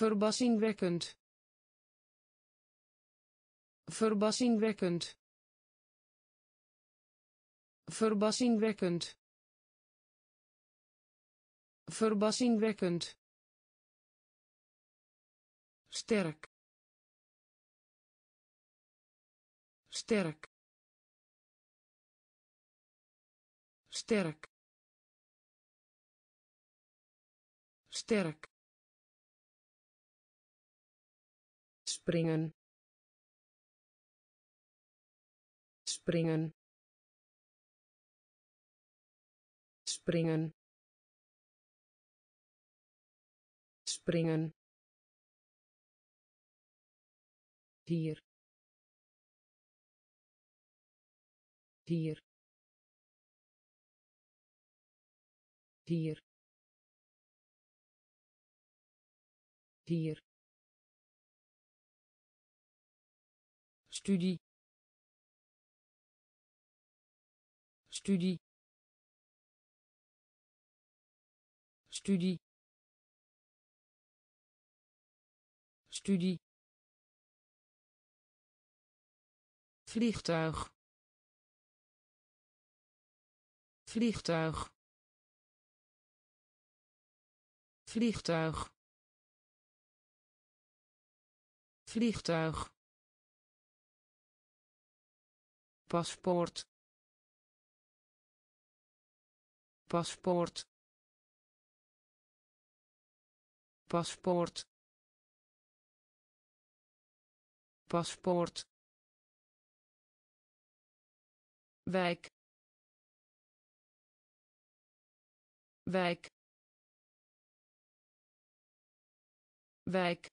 verbazingwekkend verbazingwekkend verbazingwekkend verbazingwekkend sterk. Sterk. Sterk. Sterk springen. Springen. Springen. Springen. Hier. Hier. Hier. Hier studie. Studie. Studie. Studie. Vliegtuig. Vliegtuig. Vliegtuig. Vliegtuig paspoort. Paspoort. Paspoort. Paspoort. Wijk. Wijk. Wijk.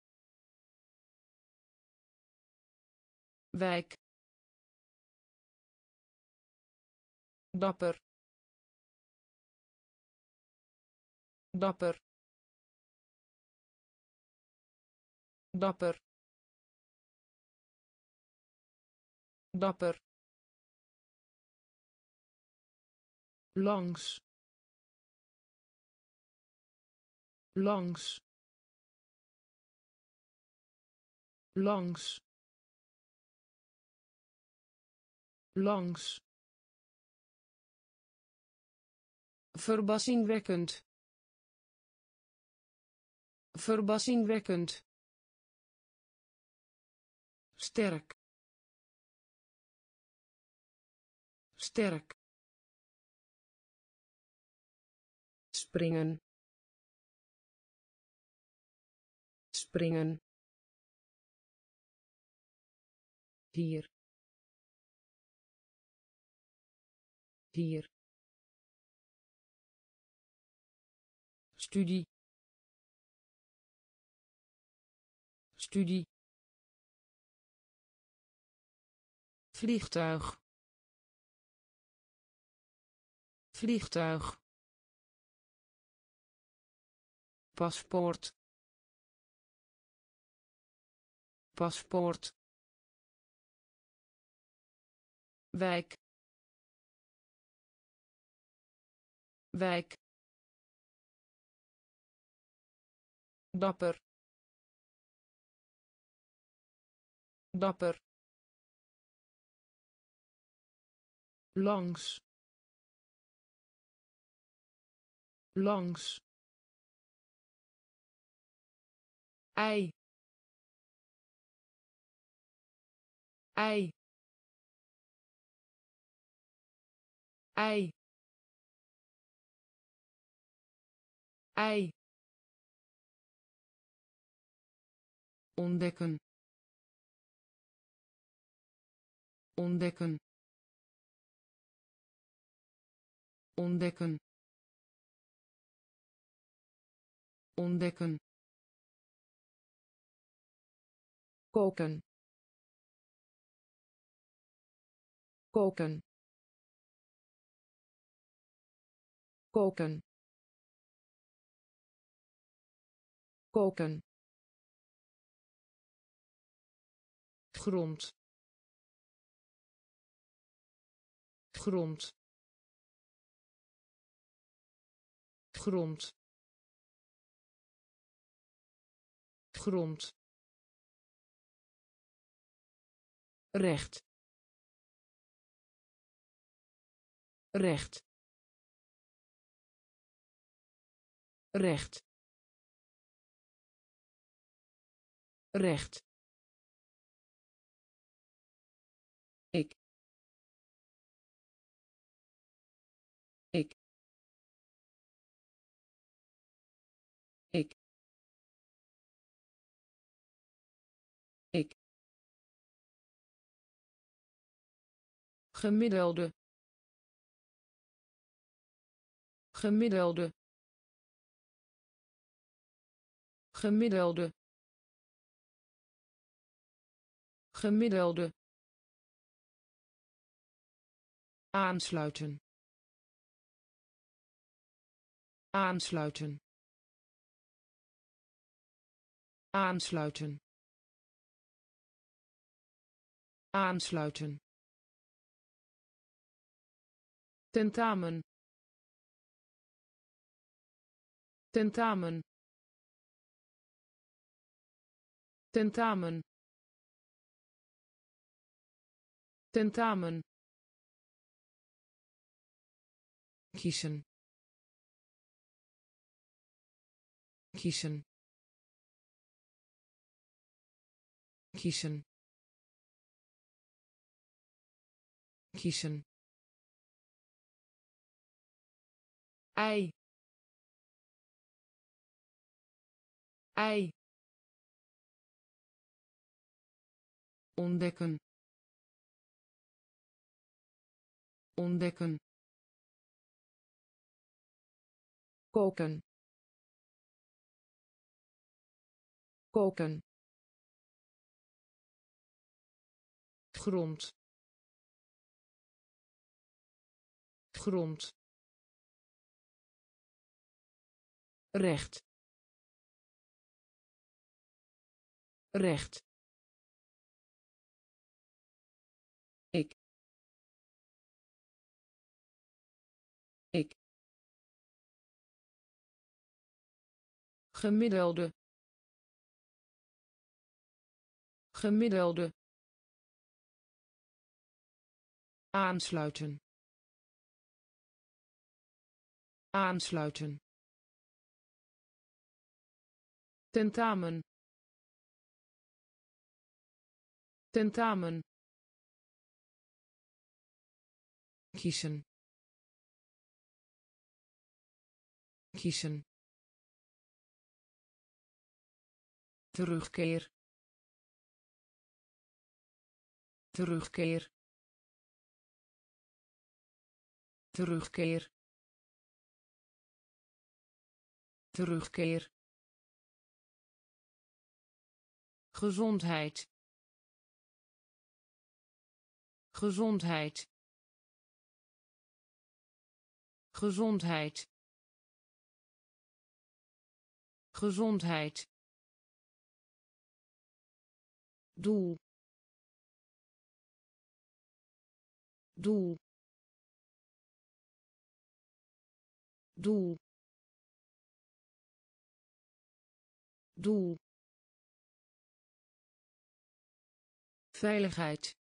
Wijk dapper. Dapper. Dapper. Dapper. Langs. Langs. Langs. Langs verbazingwekkend verbazingwekkend sterk. Sterk. Springen. Springen. Hier. Hier studie. Studie. Vliegtuig. Vliegtuig. Paspoort. Paspoort. Wijk. Wijk dapper. Dapper. Langs. Langs. Ei. Ei. Ei. Ei ontdekken. Ontdekken. Ontdekken. Ontdekken. Koken. Koken. Koken. Koken grond. Grond. Grond. Grond. Recht. Recht. Recht. Recht gemiddelde. Gemiddelde. Gemiddelde. Gemiddelde. Aansluiten. Aansluiten. Aansluiten. Aansluiten tentamen. Tentamen. Tentamen. Tentamen. Kiezen. Kiezen. Kiezen. Kiezen ei. Ei. Ontdekken. Ontdekken. Koken. Koken. Grond. Grond recht. Recht. Ik. Ik. Gemiddelde. Gemiddelde. Aansluiten. Aansluiten tentamen. Tentamen. Kiezen. Kiezen. Terugkeer. Terugkeer. Terugkeer. Terugkeer gezondheid. Gezondheid. Gezondheid. Gezondheid. Doel. Doel. Doel. Doel veiligheid.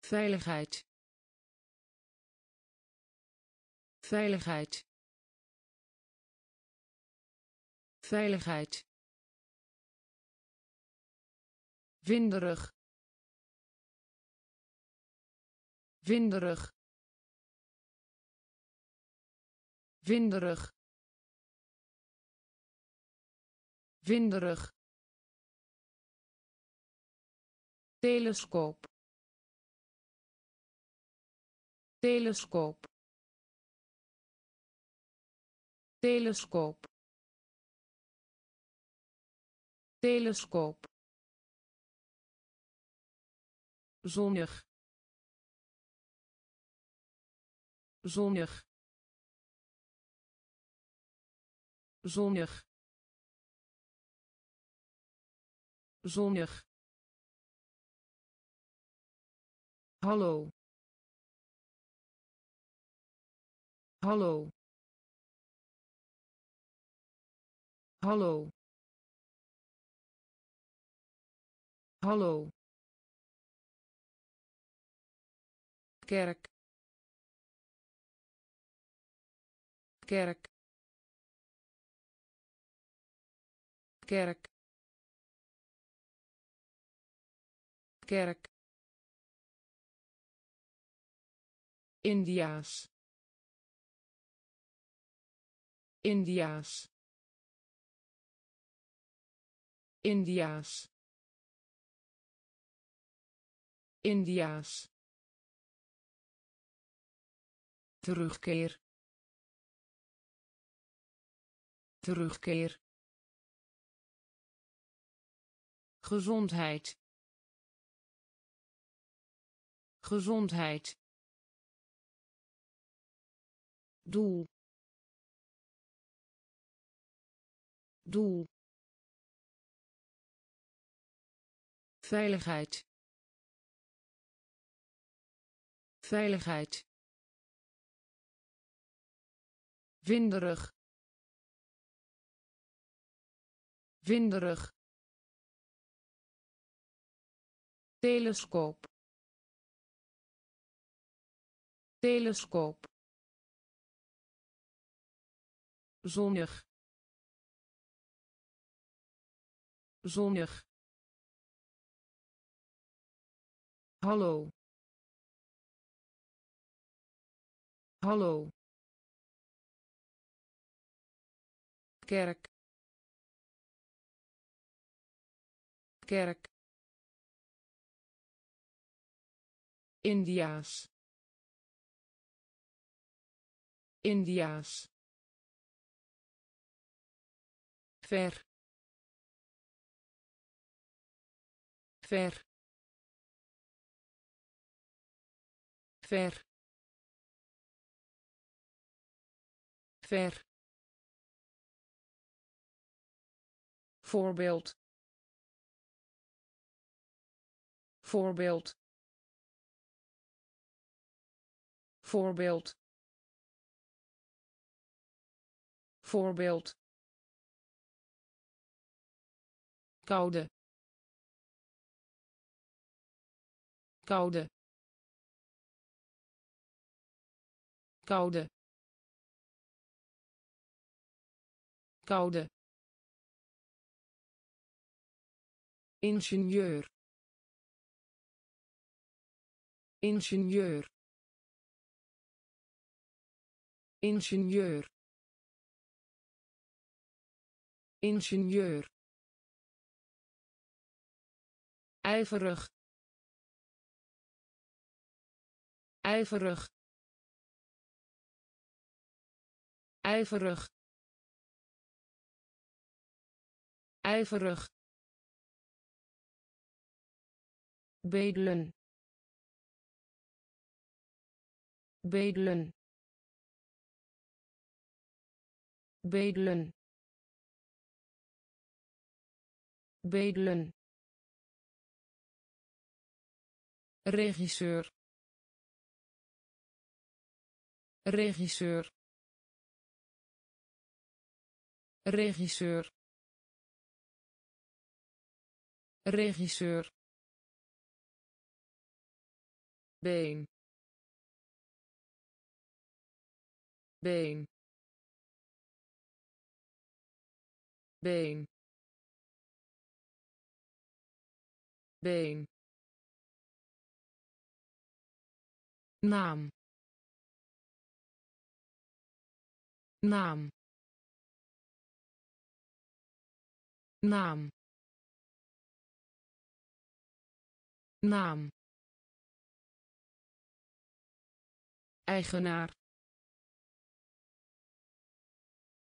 Veiligheid. Veiligheid. Veiligheid. Winderig. Winderig. Winderig. Winderig telescoop. Telescoop. Telescoop. Telescoop. Zonnig. Zonnig. Zonnig. Zonnig hallo. Hallo. Hallo. Hallo. kerk. Kerk. Kerk. Kerk Indiaas Indiaas Indiaas Indiaas terugkeer. Terugkeer. Gezondheid. Gezondheid doel. Doel. Veiligheid. Veiligheid. Winderig. Winderig. Telescoop. Telescoop zonnig. Zonnig. Hallo. Hallo. Kerk. Kerk. Indiaas. Indiaas ver. Ver. Ver. Ver. Voorbeeld. Voorbeeld. Voorbeeld. Voorbeeld koude. Koude. Koude. Koude. Ingenieur. Ingenieur. Ingenieur. Ingenieur ijverig. Ijverig. Ijverig. Ijverig. Bedelen. Bedelen. Bedelen. Bedelen regisseur. Regisseur. Regisseur. Regisseur. Been. Been. Been. Been naam. Naam. Naam. Naam. Eigenaar.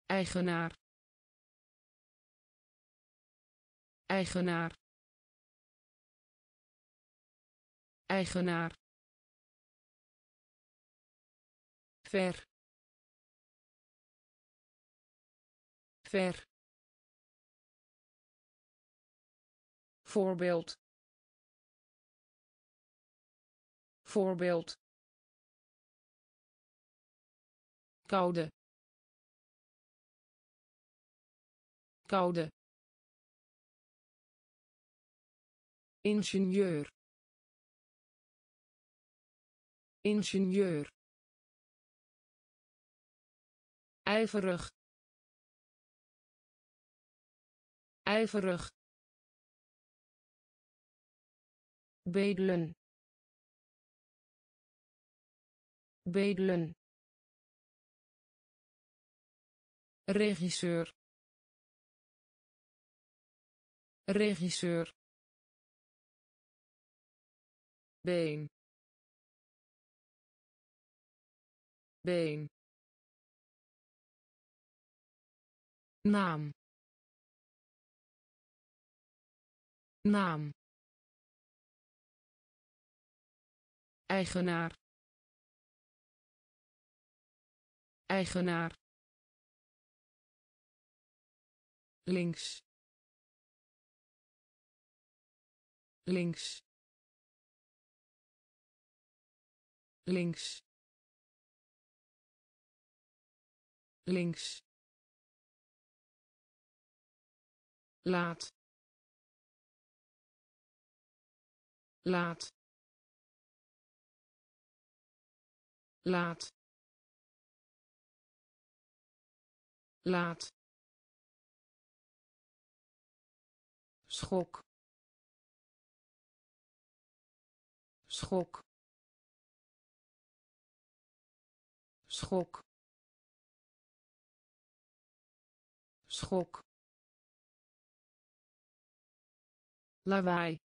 Eigenaar. Eigenaar. Eigenaar ver. Ver. Voorbeeld. Voorbeeld. Koude. Koude. Ingenieur. Ingenieur ijverig. Ijverig. Bedelen. Bedelen. Regisseur. Regisseur. Been. Been naam naam eigenaar eigenaar links links links links laat. Laat. Laat. Laat. Schok. Schok. Schok. Schok lawaai.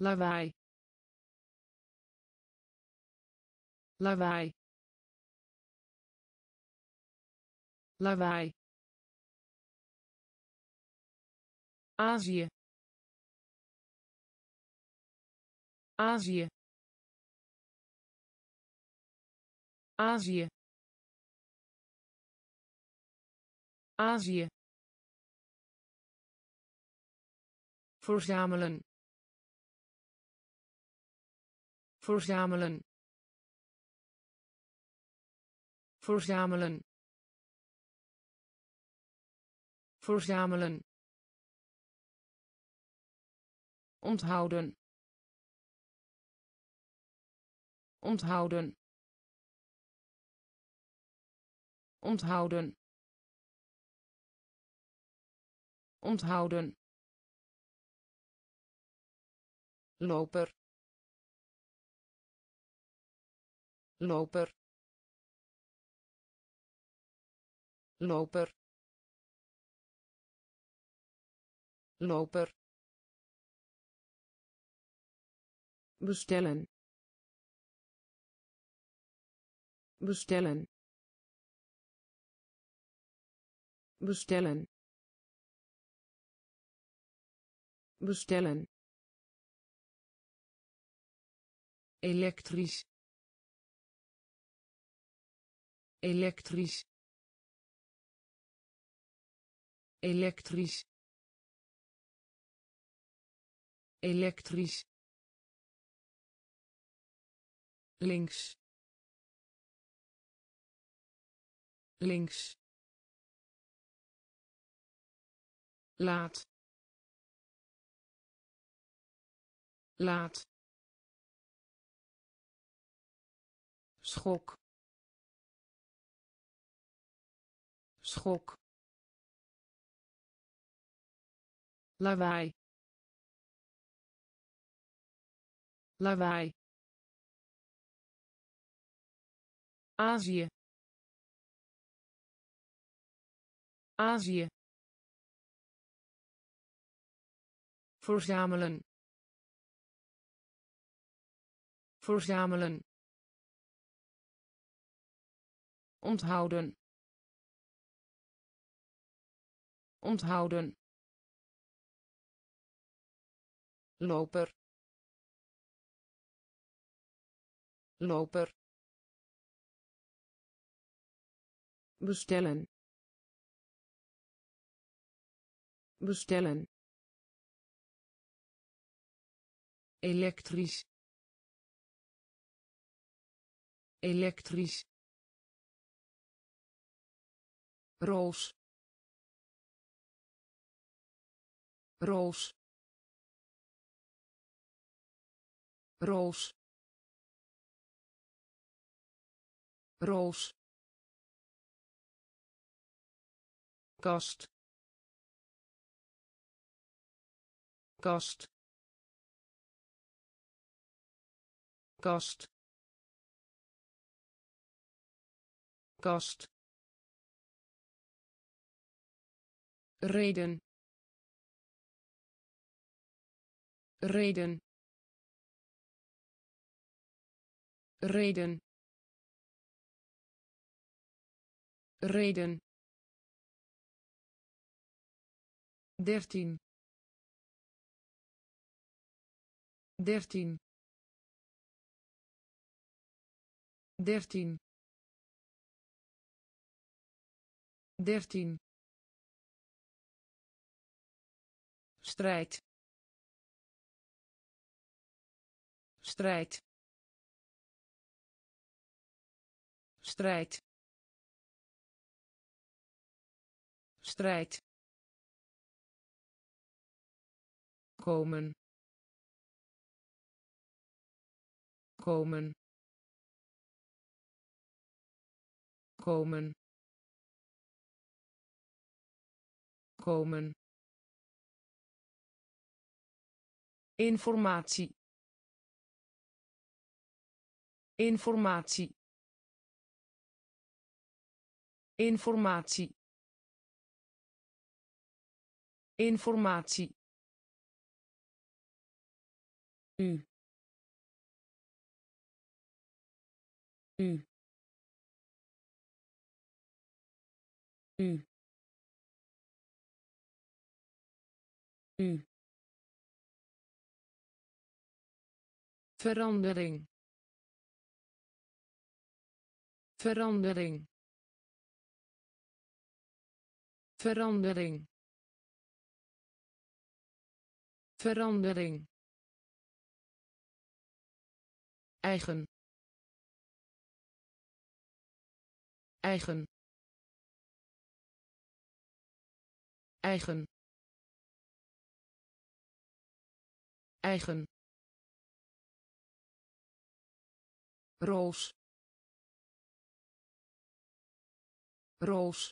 Lawaai. Lawaai. Lawaai. Azië. Azië. Azië. Azië verzamelen. Verzamelen. Verzamelen. Verzamelen. Onthouden. Onthouden. Onthouden. Onthouden loper. Loper. Loper. Loper. Bestellen. Bestellen. Bestellen. Bestellen elektrisch. Elektrisch. Elektrisch. Elektrisch. Links. Links. Laat. Laat schok. Schok. Lawaai. Lawaai. Azië. Azië. Verzamelen. Verzamelen onthouden. Onthouden. Loper. Loper. Bestellen. Bestellen. Elektrisch. Elektrisch roos. Roos. Roos. Roos. Kast. Kast. Kast. Kast reden. Reden. Reden. Reden. Dertien. Dertien. Dertien. Dertien strijd. Strijd. Strijd. Strijd. Komen. Komen. Komen. Komen informatie. Informatie. Informatie. Informatie. U. U. U. U verandering. Verandering. Verandering. Verandering. Eigen. Eigen. Eigen. Eigen roos. Roos.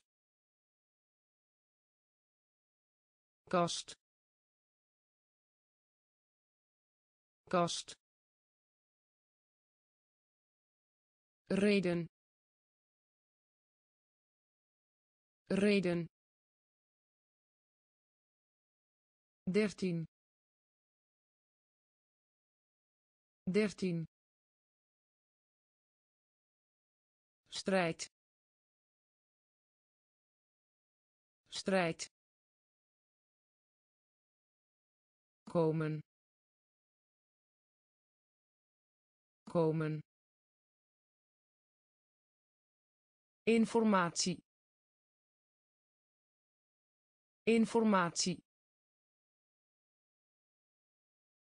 Kast. Kast. Reden. Reden. Dertien. Dertien strijd. Strijd. Komen. Komen. Informatie. Informatie.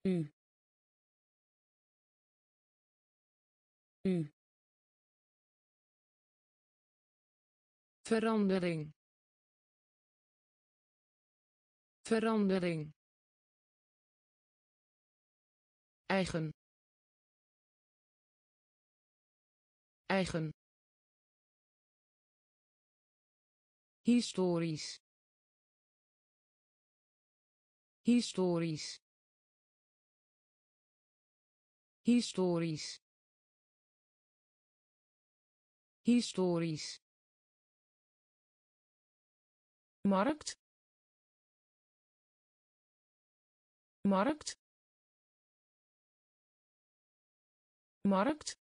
U. U verandering. Verandering. Eigen. Eigen. Historisch. Historisch. Historisch. Historisch markt markt markt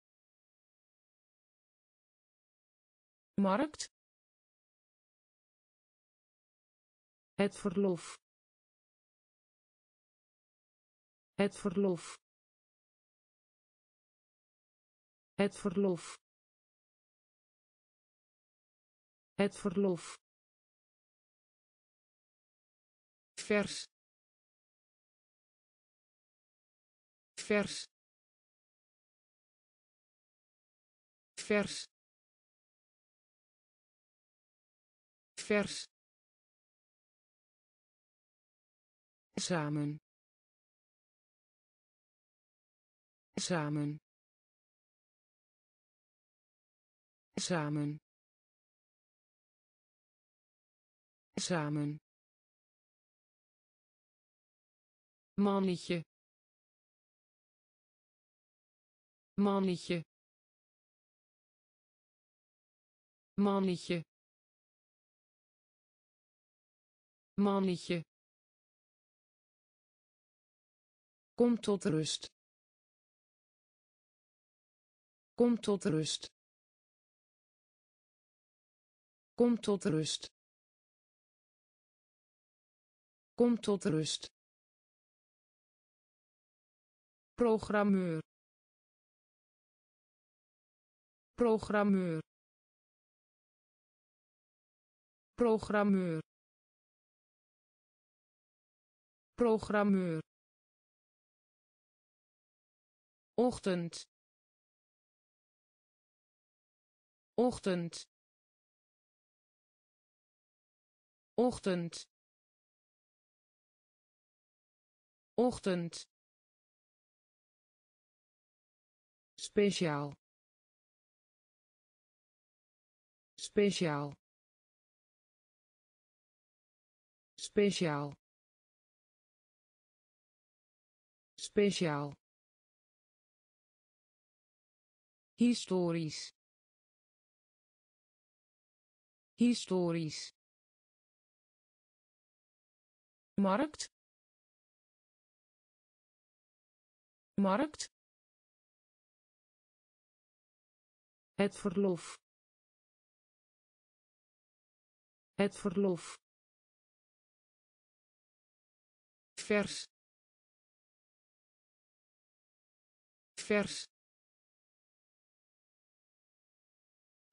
markt. Het verlof. Het verlof. Het verlof. Het verlof vers. Vers. Vers. Vers. Samen. Samen. Samen. Samen mannetje mannetje mannetje mannetje Kom tot rust. Kom tot rust. Kom tot rust. Kom tot rust. Programmeur. Programmeur. Programmeur. Programmeur. ochtend ochtend ochtend ochtend speciaal. Speciaal. Speciaal. Speciaal. Historisch. Historisch. Markt. Markt het verlof. Het verlof. Vers. Vers.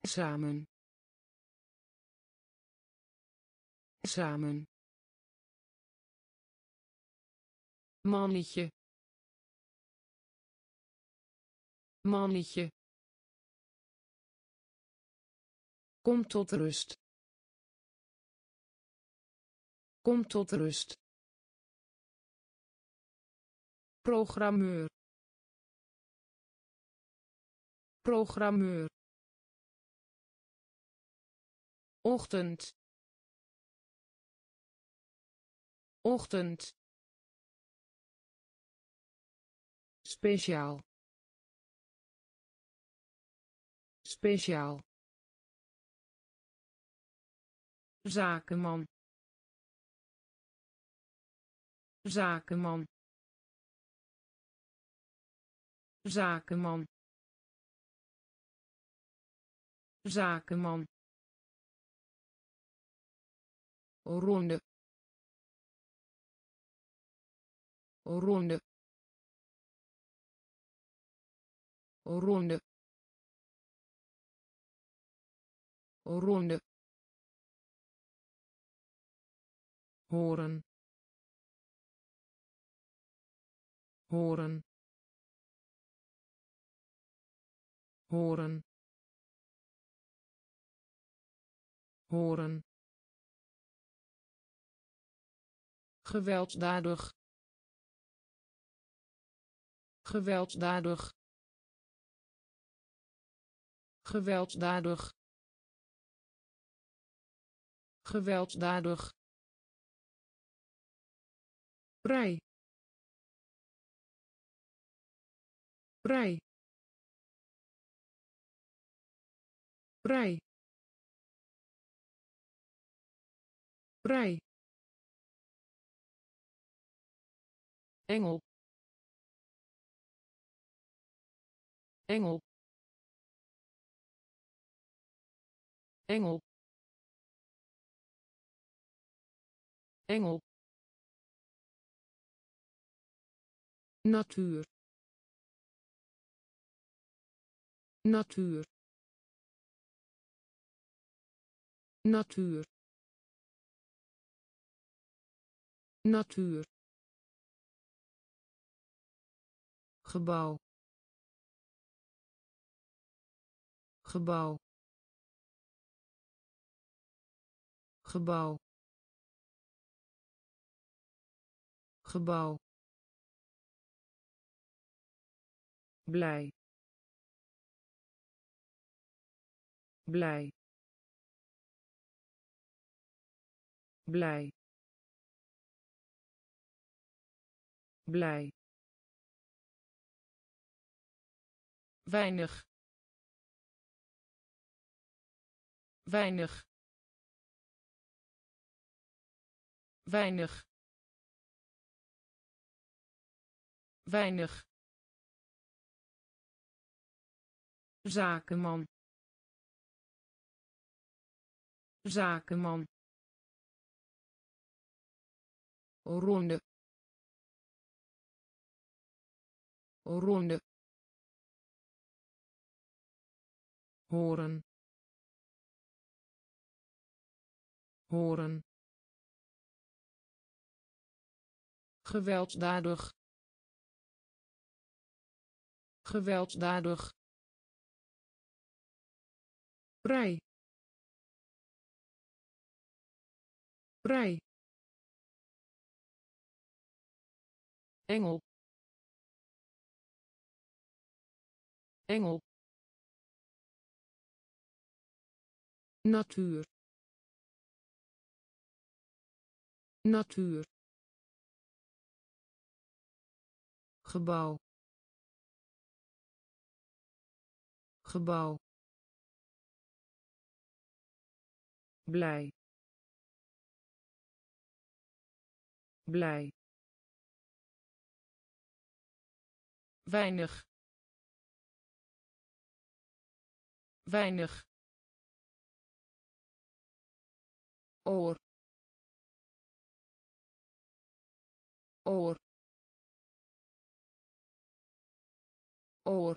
Samen. Samen. Mannetje. Mannetje kom tot rust. Kom tot rust. Programmeur. Programmeur. Ochtend. Ochtend. Speciaal. Speciaal zakenman. Zakenman. Zakenman. Zakenman. Ronde. Ronde. Ronde. Ronde horen. Horen. Horen. Horen. Gewelddadig. Gewelddadig. Gewelddadig. Gewelddadig vrij vrij vrij vrij engel. Engel. Engel. Engel natuur. Natuur. Natuur. Natuur. Gebouw. Gebouw. Gebouw. Gebouw blij. Blij. Blij. Blij. Weinig. Weinig. Weinig. Weinig zakenman. Zakenman. Ronde. Ronde. Horen. Horen. Gewelddadig gewelddadig vrij vrij engel. Engel. Natuur. Natuur. Gebouw. Gebouw blij. Blij. Weinig. Weinig. Oor. Oor. Oor.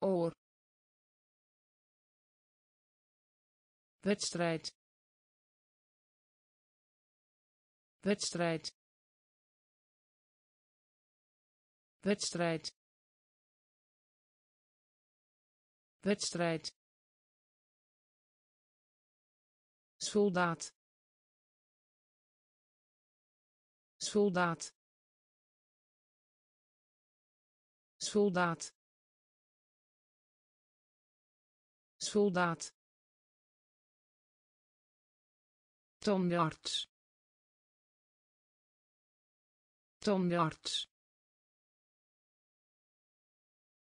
Oor wedstrijd. Wedstrijd. Wedstrijd. Wedstrijd. Soldaat. Soldaat. Soldaat. Soldaat tandarts. Tandarts.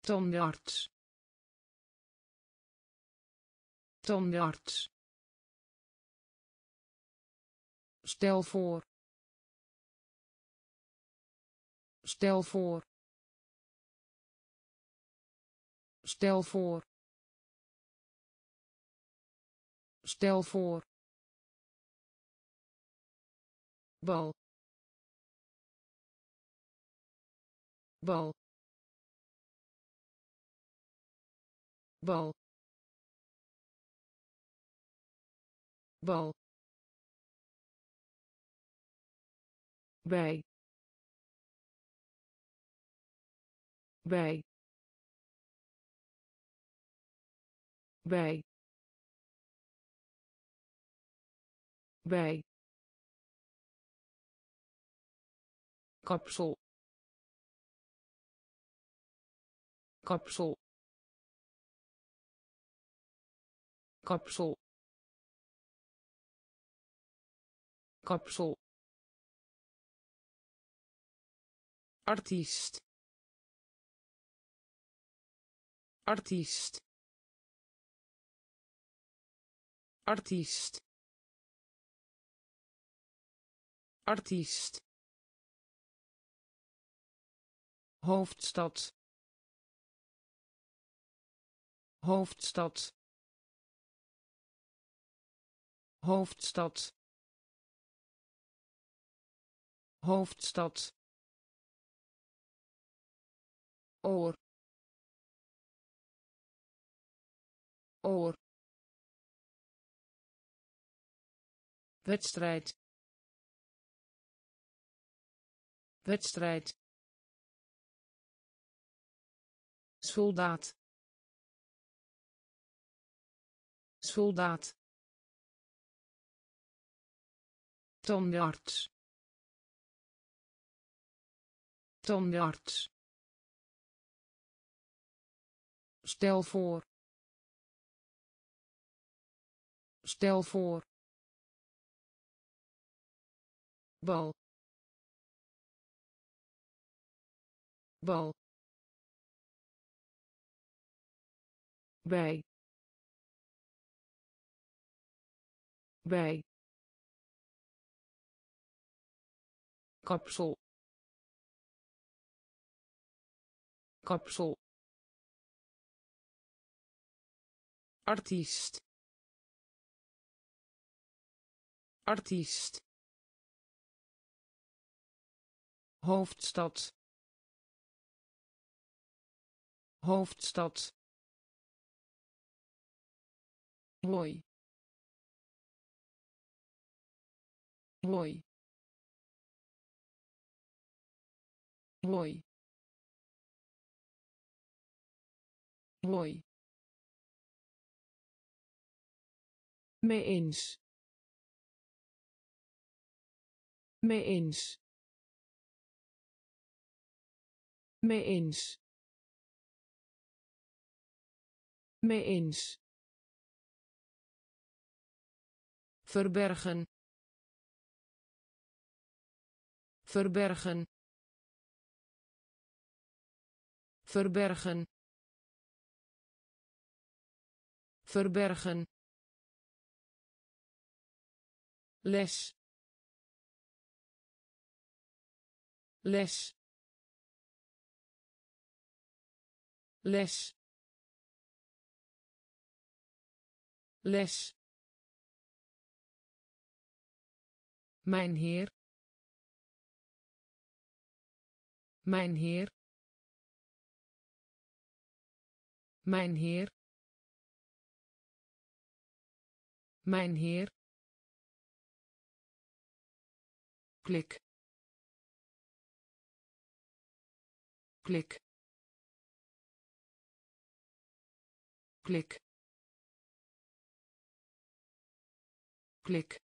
Tandarts. Tandarts. Stel voor. Stel voor. Stel voor. Stel voor bal bal bal bal. Bij bij bij. Bij kapsel. Kapsel. Kapsel. Kapsel. Artiest. Artiest. Artiest. Artiest hoofdstad. Hoofdstad. Hoofdstad. Hoofdstad. Oor. Oor. Wedstrijd. Wedstrijd soldaat. Soldaat. Tandarts. Tandarts. Stel voor. Stel voor. Bal. Bal bij. Bij. Kapsel. Kapsel. Artiest. Artiest. Hoofdstad. Hoofdstad mooi. Mooi. Mooi. Mooi. Mee eens. Mee eens. Mee eens. Mee eens verbergen verbergen verbergen verbergen. Les les les. Les mijn heer. Mijn heer. Mijn heer. Mijn heer. Klik. Klik. Klik. Klik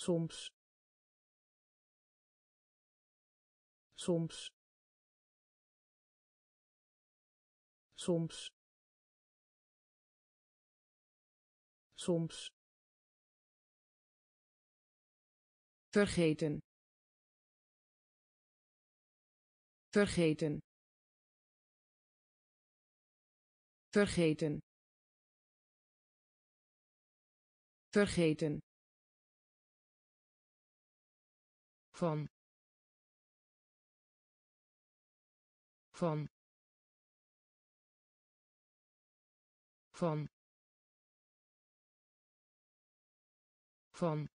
soms. Soms. Soms. Soms. Vergeten. Vergeten. Vergeten. Vergeten van. Van. Van. Van.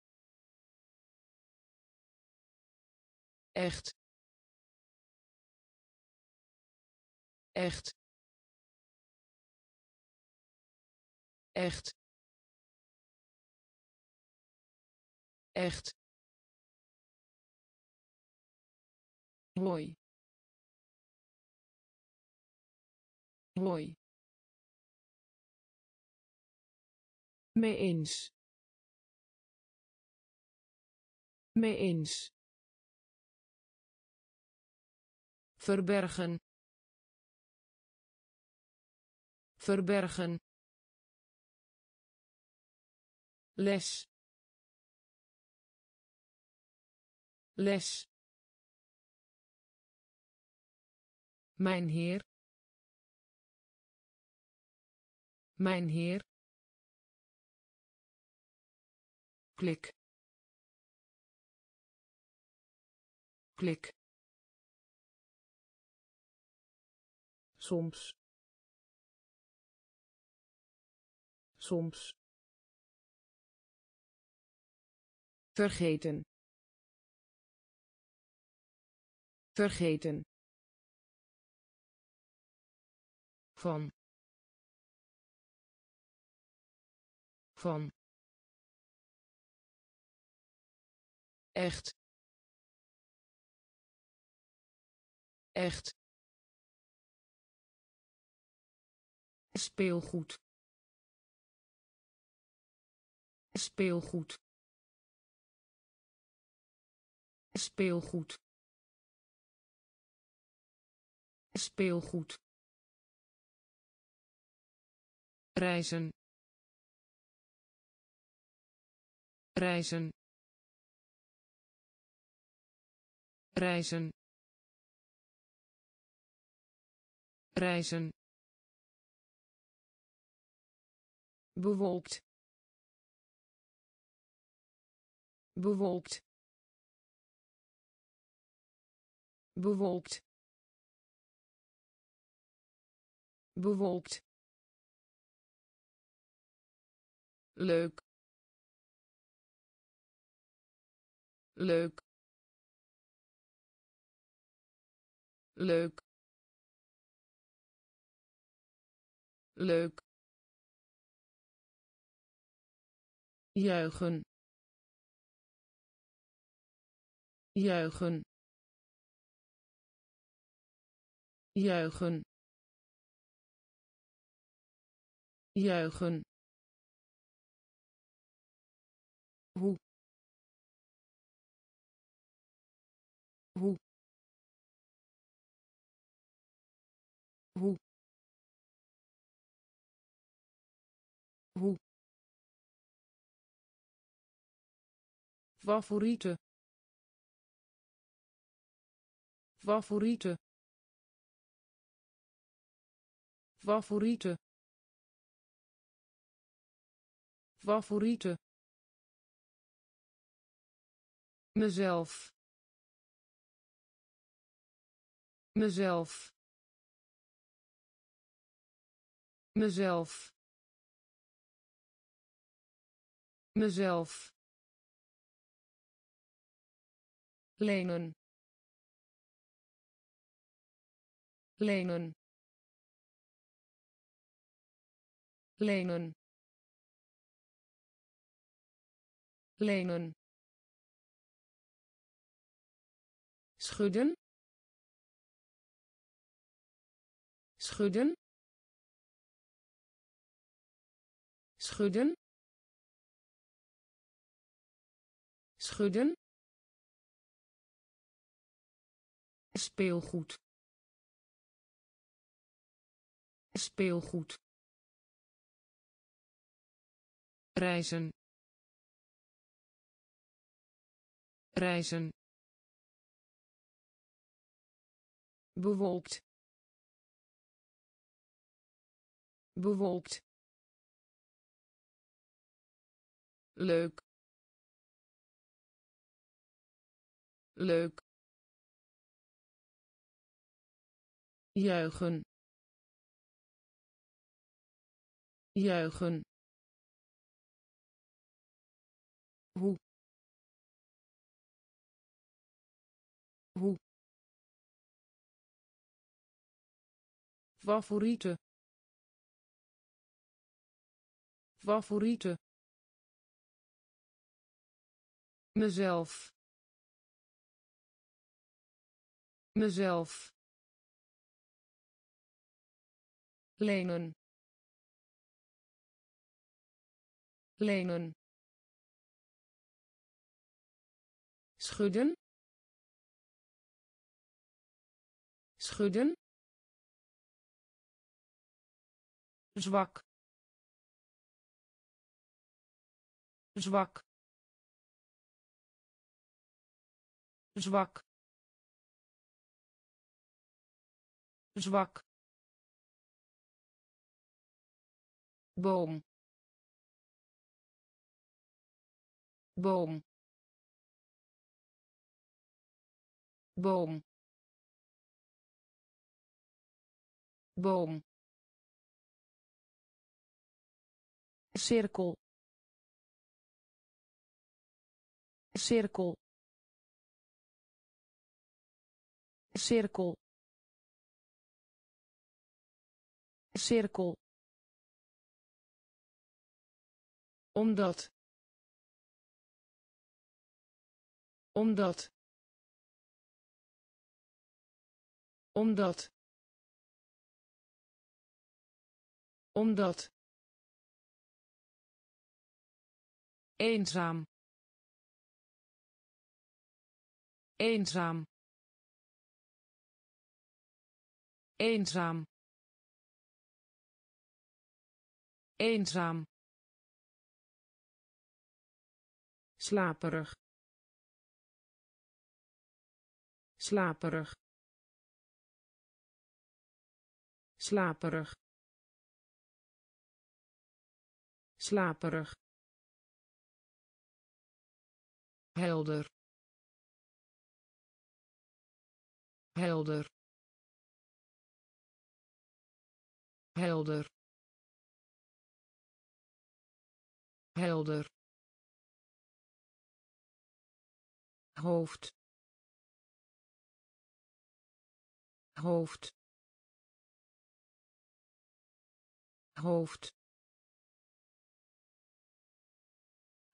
Echt. Echt. Echt. Echt mooi. Mooi. Mee eens. Mee eens. Verbergen. Verbergen. Les. Les mijn heer. Mijn heer. Klik. Klik. Soms. Soms. Vergeten. Vergeten van. Van. Echt. Echt. Speelgoed. Speelgoed. Speelgoed. Speelgoed reizen. Reizen. Reizen. Reizen. Bewolkt. Bewolkt. Bewolkt. Bewolkt leuk. Leuk. Leuk. Leuk. Juichen. Juichen. Juichen. Juichen hoe? Hoe? Hoe? Hoe? Favoriete. Favoriete. Favoriete. Favoriete mezelf mezelf mezelf mezelf. Lenen. Lenen. Lenen. Lenen schudden. Schudden. Schudden. Schudden. Speelgoed. Speelgoed. Reizen. Reizen bewolkt bewolkt leuk. Leuk. Juichen. Juichen. Hoe? Hoe favoriete. Favoriete. Mezelf. Mezelf. Lenen. Lenen. Schudden. Schudden zwak zwak zwak zwak. Boom. Boom. Boom. Boom cirkel. Cirkel. Cirkel. Cirkel. Omdat. Omdat. Omdat. Omdat eenzaam. Eenzaam. Eenzaam. Eenzaam. Slaperig. Slaperig. Slaperig. Slaperig helder. Helder. Helder. Helder. Hoofd. Hoofd. Hoofd.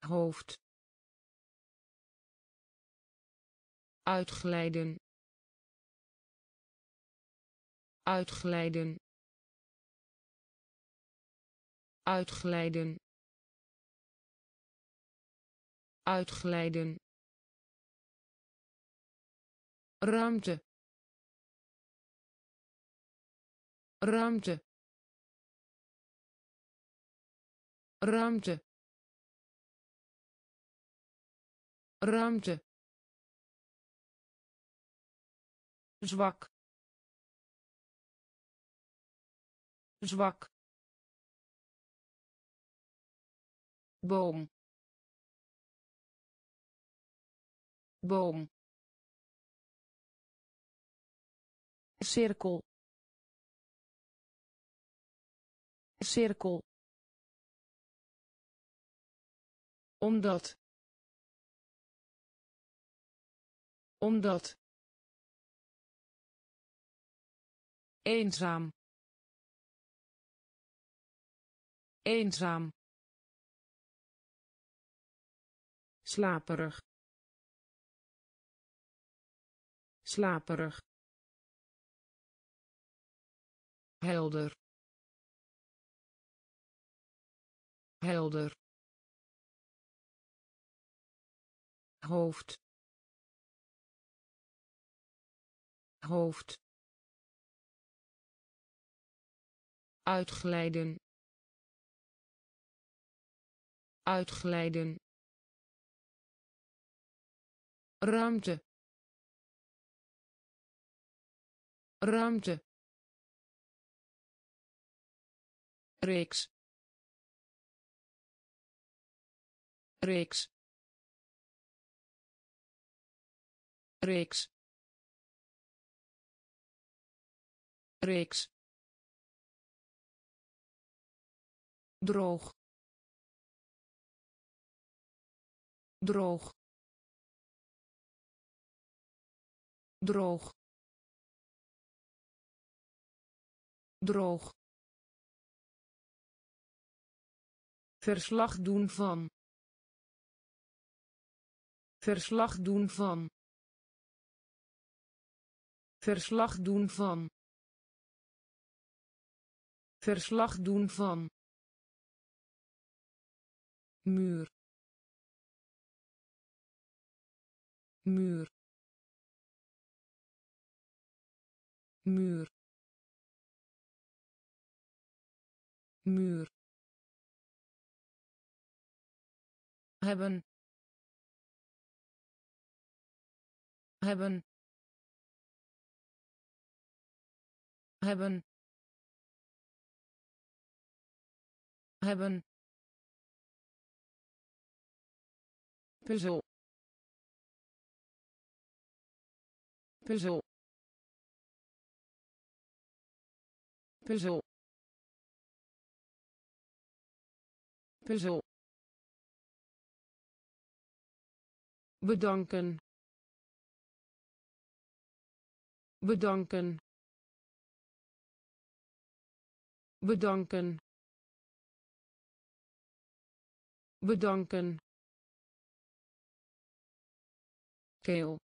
Hoofd uitglijden. Uitglijden. Uitglijden. Uitglijden. Ruimte. Ruimte. Ruimte. Ruimte zwak zwak boom boom cirkel cirkel omdat omdat eenzaam. Eenzaam. Slaperig. Slaperig. Helder. Helder. Hoofd. Hoofd uitglijden. Uitglijden. Ruimte. Ruimte. Reeks. Reeks. Reeks. Reeks droog. Droog. Droog. Droog. Verslag doen van. Verslag doen van. Verslag doen van. Verslag doen van muur. Muur. Muur. Muur. Hebben. Hebben. Hebben. Hebben puzzel puzzel puzzel puzzel. Bedanken. Bedanken. Bedanken. Bedanken keel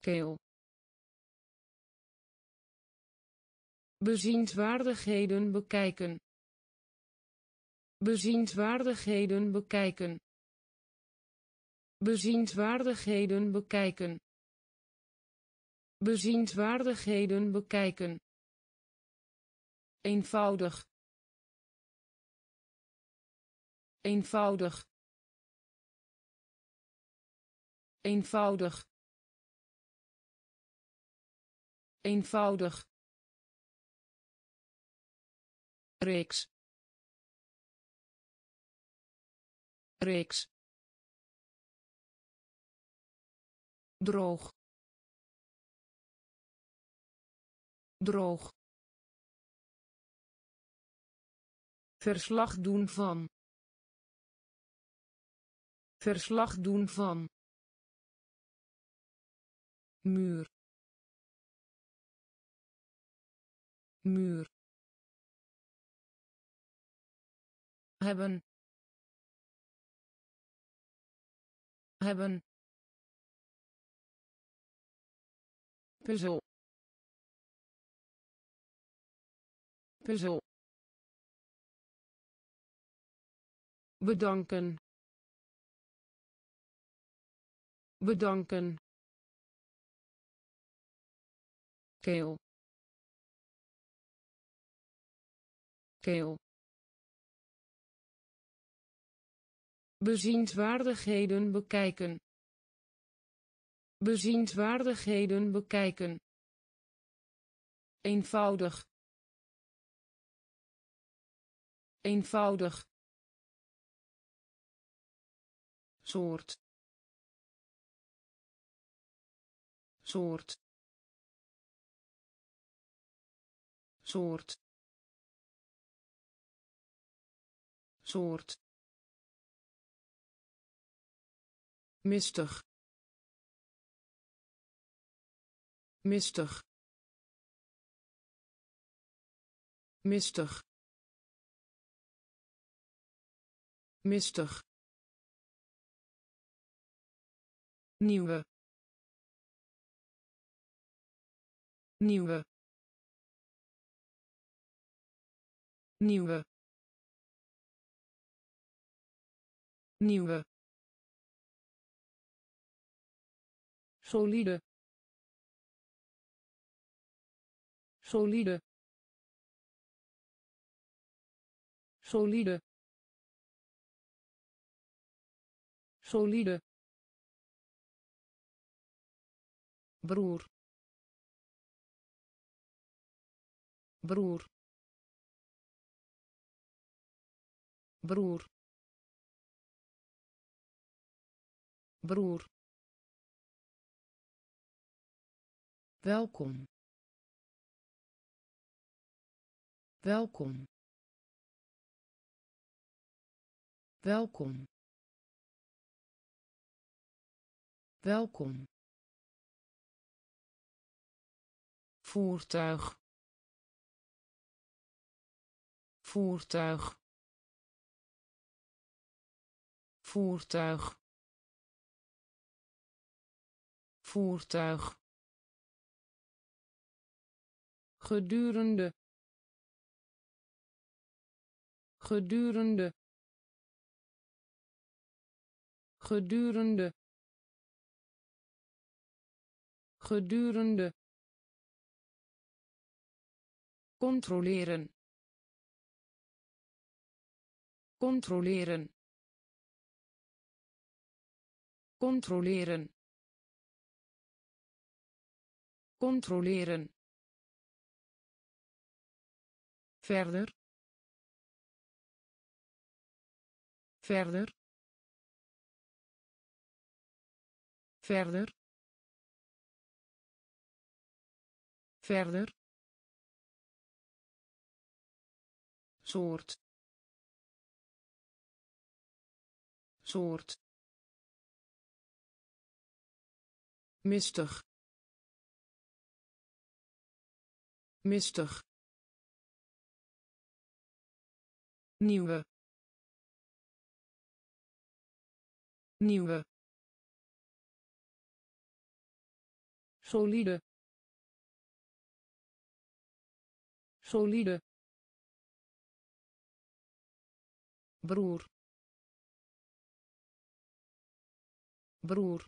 keel bezienswaardigheden bekijken. Bezienswaardigheden bekijken. Bezienswaardigheden bekijken bezienswaardigheden bekijken. Eenvoudig. Eenvoudig. Eenvoudig. Eenvoudig. Reeks. Reeks. Droog droog. Verslag doen van. Verslag doen van. Muur. Muur. Hebben. Hebben. Puzzel puzzel. Bedanken. Bedanken. Keel. Keel. Bezienswaardigheden bekijken. Bezienswaardigheden bekijken. Eenvoudig eenvoudig. Soort. Soort. Soort. Soort. Mistig. Mistig. Mistig mistig nieuwe. Nieuwe. Nieuwe. Nieuwe. Solide. Solide. Solide solide. Broer. Broer. Broer. Broer. Welkom. Welkom. Welkom welkom. Voertuig. Voertuig. Voertuig. Voertuig. Gedurende. Gedurende. Gedurende gedurende. Controleren. Controleren. Controleren. Controleren. Verder. Verder. Verder verder. Soort. Soort. Mistig. Mistig. Nieuwe. Nieuwe. Solide solide. Broer. Broer.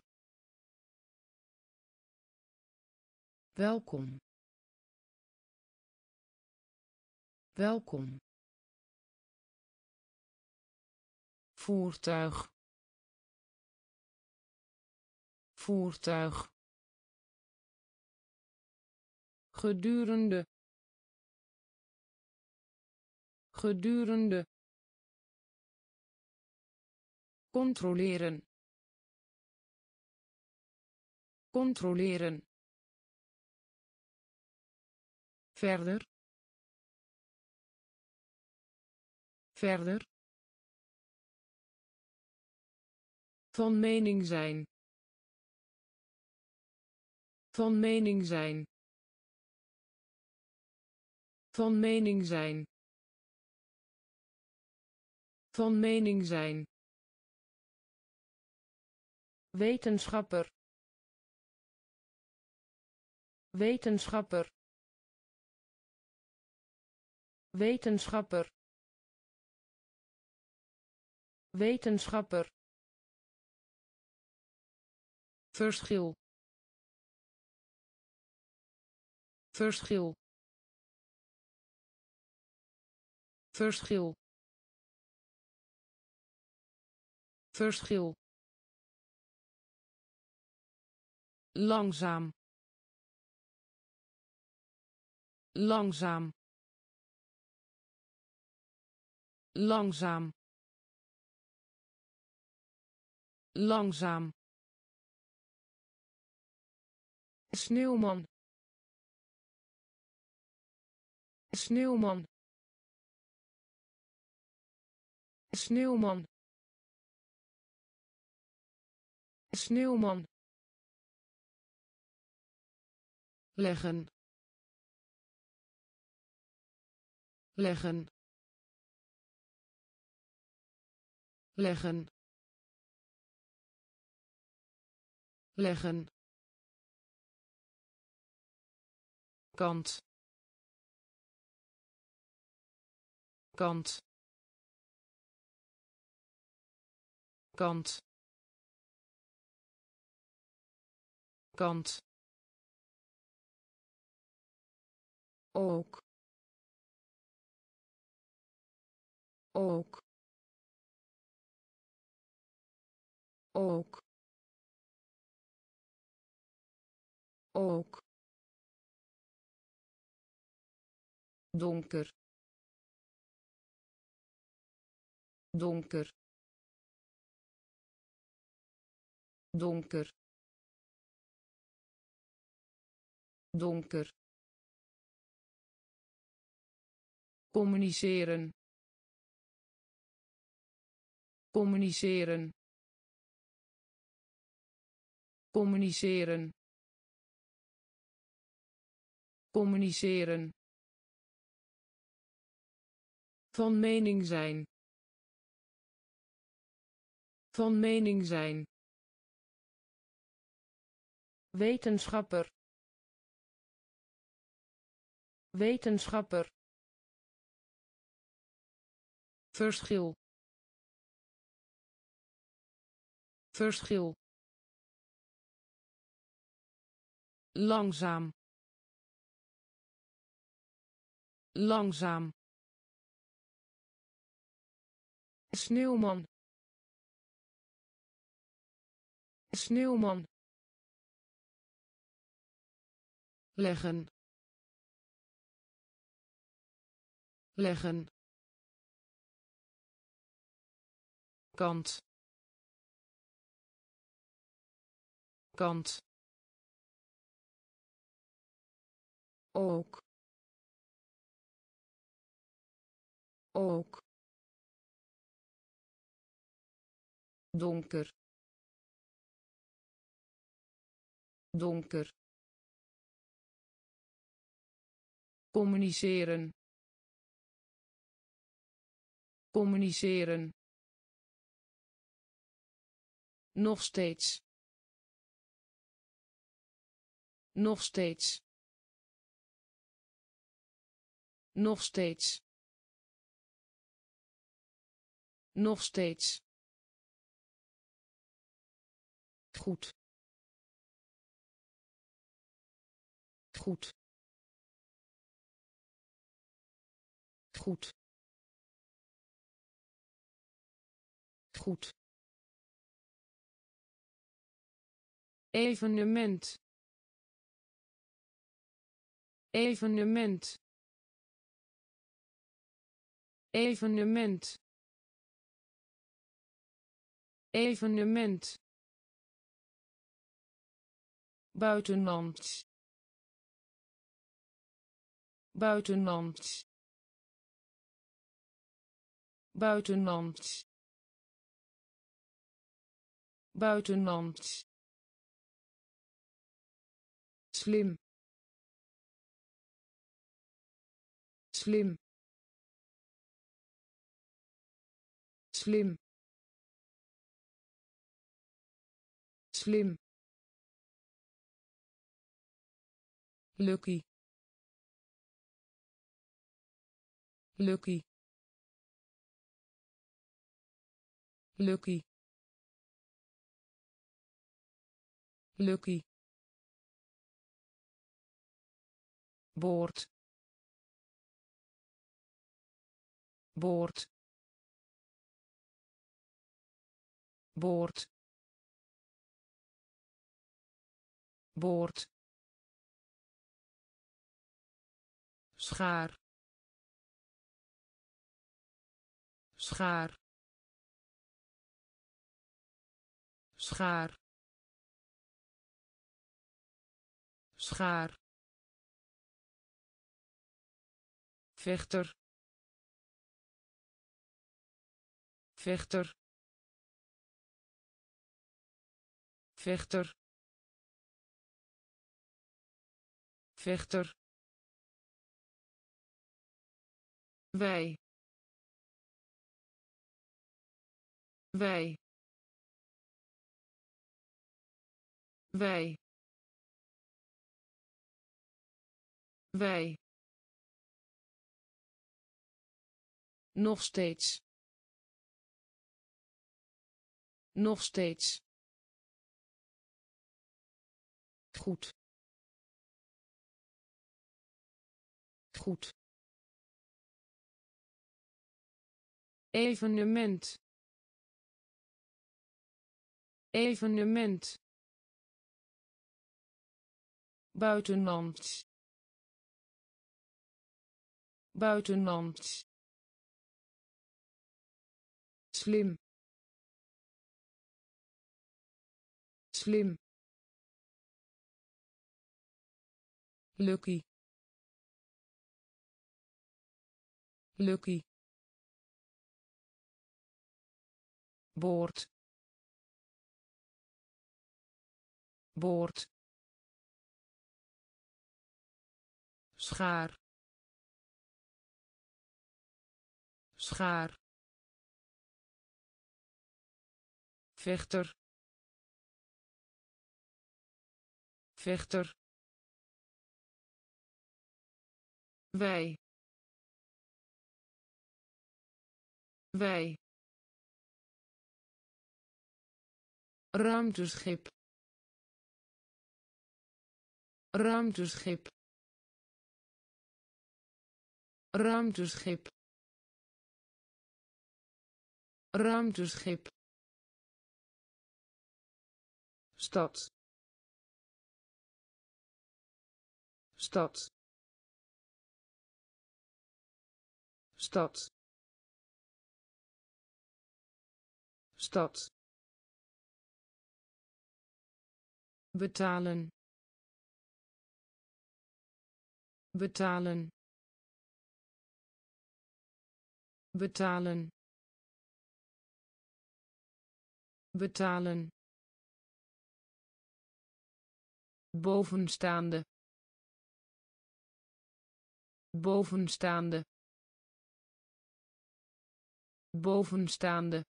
Welkom. Welkom. Voertuig. Voertuig. Gedurende gedurende. Controleren. Controleren. Verder. Verder. Van mening zijn. Van mening zijn. Van mening zijn van mening zijn. Wetenschapper. Wetenschapper. Wetenschapper. Wetenschapper. Verschil. Verschil. Verschil verschil. Langzaam. Langzaam. Langzaam. Langzaam. Sneeuwman. Sneeuwman. Sneeuwman sneeuwman. Leggen. Leggen. Leggen. Leggen. Kant. Kant. Kant kant. Ook. Ook. Ook. Ook. Donker. Donker. Donker donker communiceren communiceren communiceren communiceren van mening zijn. Van mening zijn. Wetenschapper. Wetenschapper. Verschil. Verschil. Langzaam. Langzaam. sneeuwman sneeuwman leggen leggen kant. Kant. Ook. Ook. Donker. Donker. Communiceren communiceren. Nog steeds. Nog steeds. Nog steeds. Nog steeds. Goed. Goed. Goed goed. Evenement. Evenement. Evenement. Evenement. Buitenland buitenland buitenland buitenland. Slim. Slim. Slim. Slim. Lucky. Lucky. Lucky lucky. Boord. Boord. Boord. Boord. Schaar. Schaar. Schaar schaar vechter vechter vechter vechter. Wij. Wij. Wij wij. Nog steeds. Nog steeds. Goed. Goed. Evenement. Evenement. Buitenland buitenland. Slim. Slim. Lucky. Lucky. Boord. Boord. Schaar schaar. Vechter. Vechter. Wij. Wij. Ruimteschip. Ruimteschip. Ruimteschip ruimteschip. Stad. Stad. Stad. Stad. Betalen. Betalen. Betalen betalen. Bovenstaande. Bovenstaande. Bovenstaande.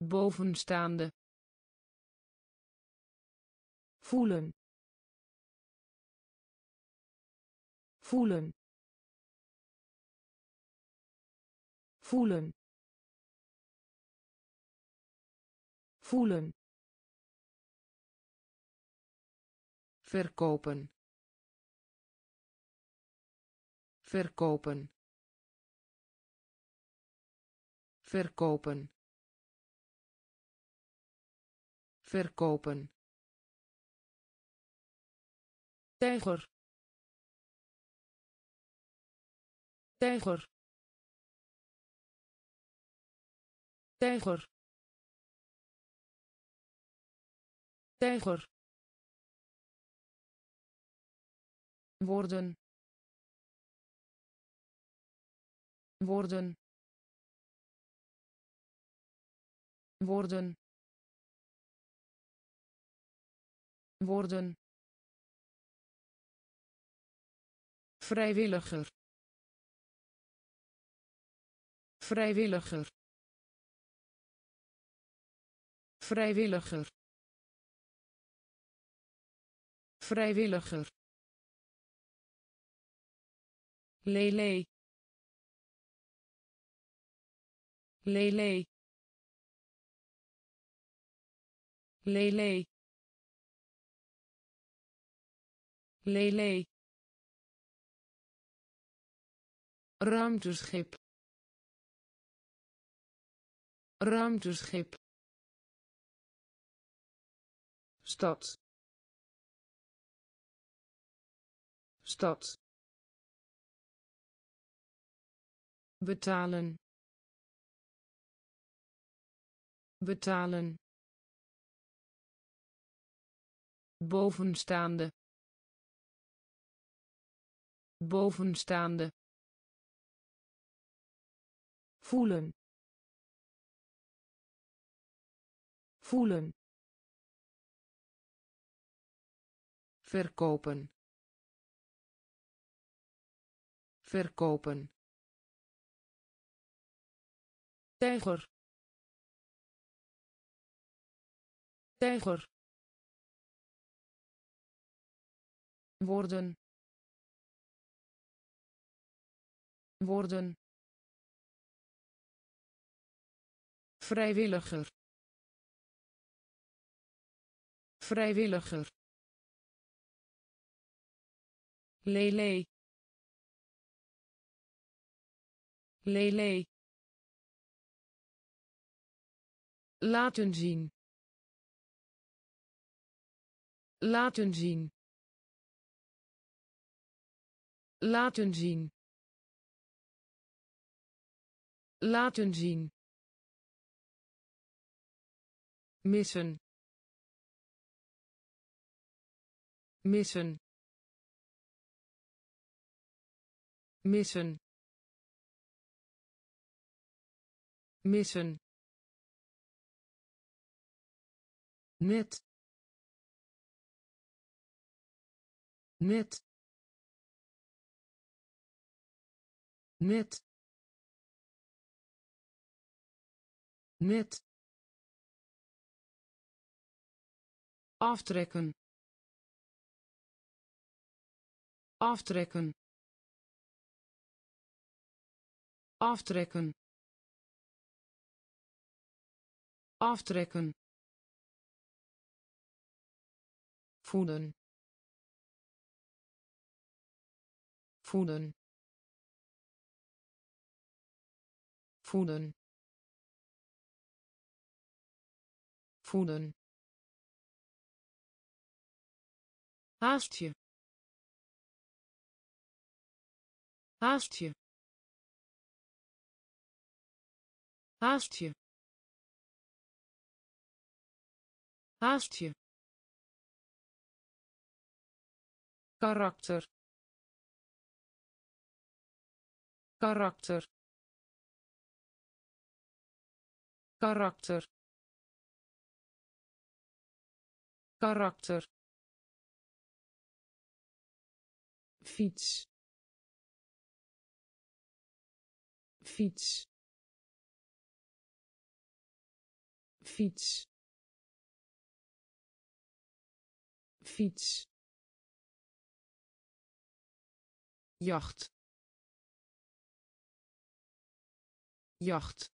Bovenstaande. Voelen. Voelen. Voelen voelen. Verkopen. Verkopen. Verkopen. Verkopen. Tijger. Tijger. Tijger tijger. Worden worden worden worden vrijwilliger. Vrijwilliger. Vrijwilliger vrijwilliger. Lele. Lele. Lele. Lele. Ruimteschip. Ruimteschip. Stad stad. Betalen. Betalen. Bovenstaande. Bovenstaande. Voelen. Voelen. Verkopen verkopen. Tijger. Tijger. Worden worden vrijwilliger. Vrijwilliger. Lele lele. Laten zien. Laten zien. Laten zien. Laten zien. Missen. Missen. Missen missen. Net. Net. Net. Net. Aftrekken. Aftrekken. Aftrekken aftrekken voeden voeden voeden voeden. Haastje. Haastje haastje karakter. Karakter. Karakter. Karakter. Fiets. Fiets. Fiets fiets. Jacht. Jacht.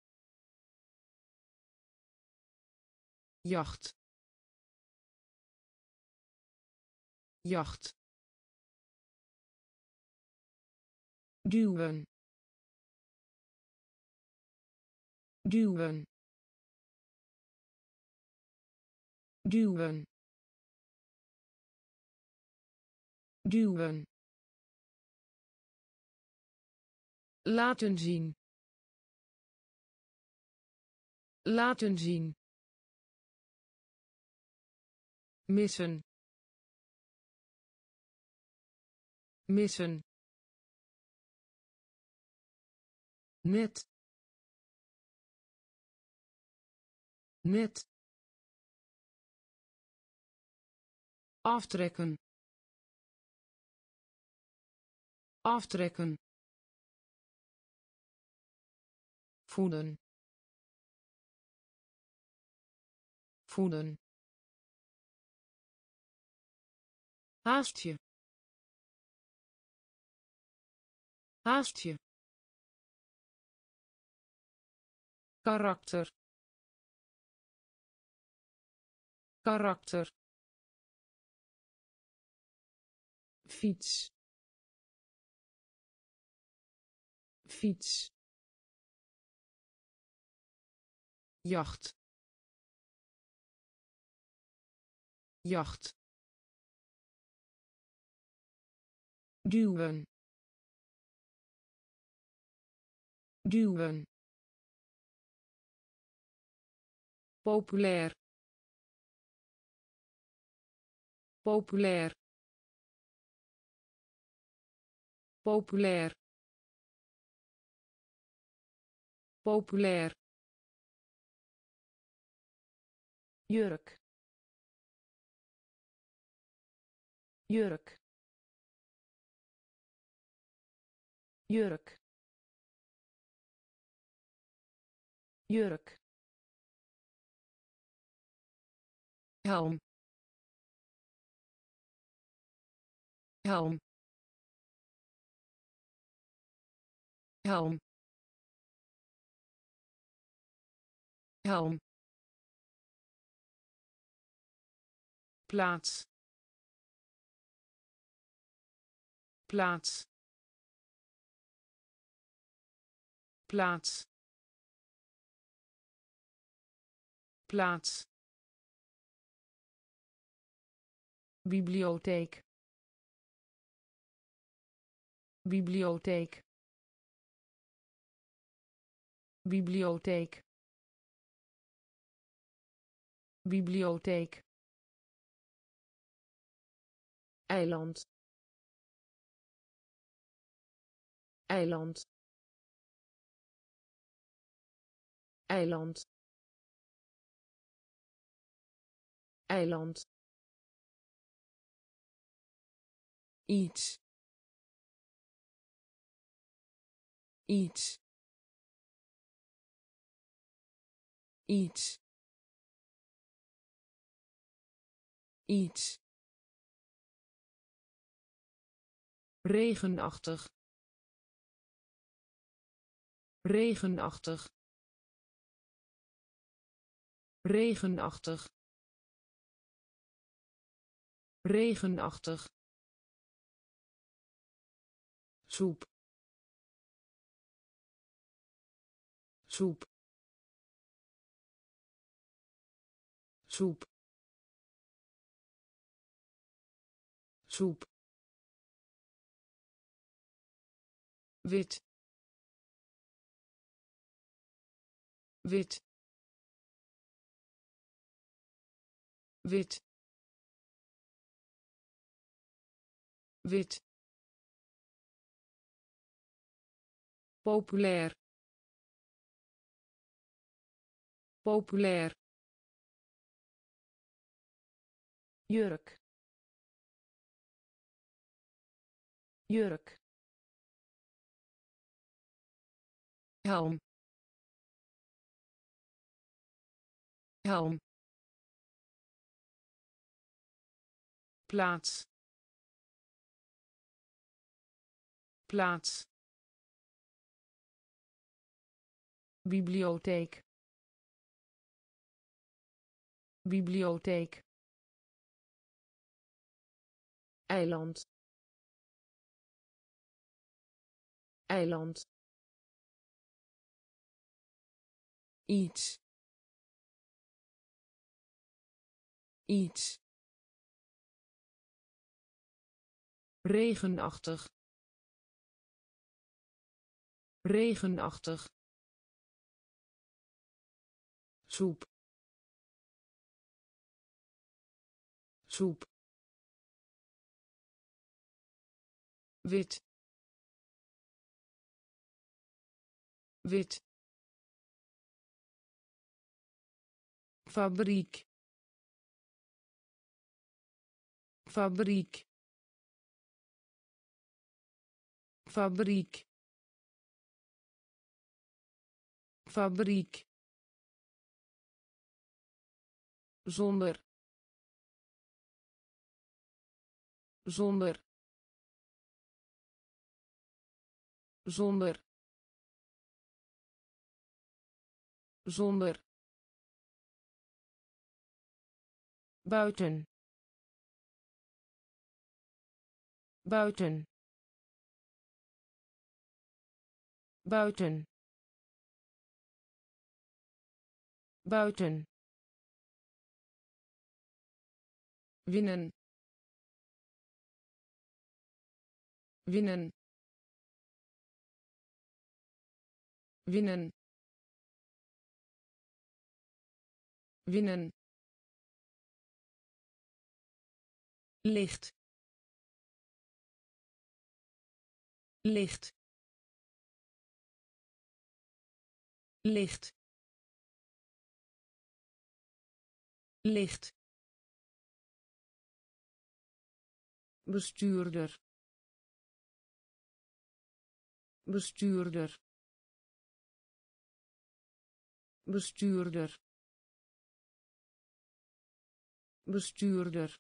Jacht. Jacht. Duwen. Duwen. Duwen duwen. Laten zien. Laten zien. Missen. Missen. Net. Net. Aftrekken aftrekken. Voeden. Voeden. Haastje. Haastje. Karakter. Karakter. Fiets fiets. Jacht. Jacht. Duwen. Duwen. Populair. Populair. Populair populair. Jurk. Jurk. Jurk. Jurk. Helm. Helm. Helm helm. Plaats. Plaats. Plaats. Plaats. Bibliotheek. Bibliotheek. Bibliotheek bibliotheek eiland eiland eiland eiland. Iets. Iets. Iets iets. Regenachtig. Regenachtig. Regenachtig. Regenachtig. Soep. Soep. Soep soep. Wit. Wit. Wit. Wit. Populair. Populair. Jurk jurk. Helm. Helm. Plaats. Plaats. Bibliotheek. Bibliotheek. Eiland eiland. Iets. Iets. Regenachtig. Regenachtig. Soep. Soep. Wit wit. Fabriek. Fabriek. Fabriek. Fabriek. Zonder. Zonder. Zonder zonder. Buiten. Buiten. Buiten. Buiten. Winnen. Winnen. Winnen winnen. Licht. Licht. Licht. Licht. Bestuurder. Bestuurder. Bestuurder bestuurder.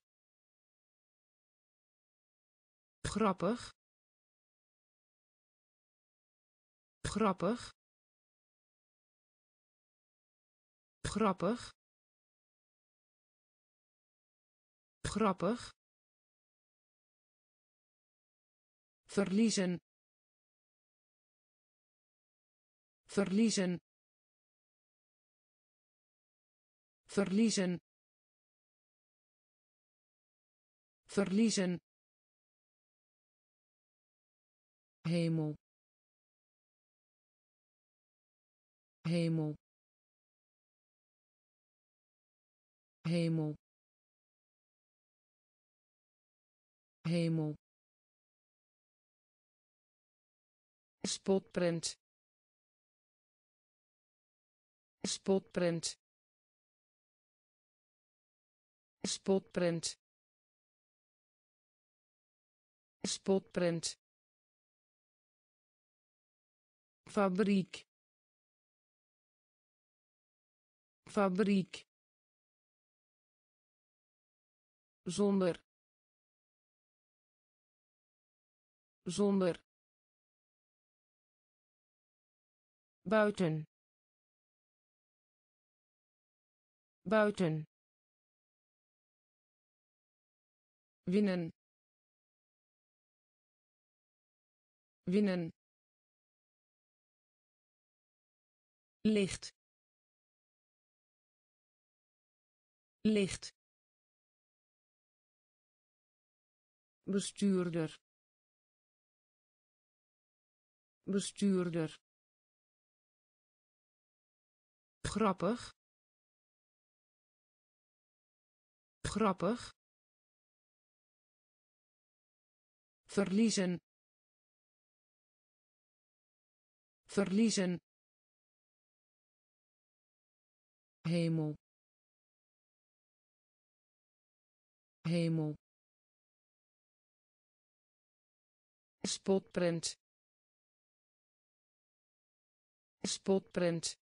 Grappig. Grappig. Grappig. Grappig. Verliezen. Verliezen. Verliezen verliezen. Hemel. Hemel. Hemel. Hemel. Spotprint. Spotprint. Spotprint spotprint. Fabriek. Fabriek. Zonder. Zonder. Buiten. Buiten. Winnen winnen. Licht. Licht. Bestuurder. Bestuurder. Grappig. Grappig. Verliezen verliezen. Hemel. Hemel. Spotprint. Spotprint.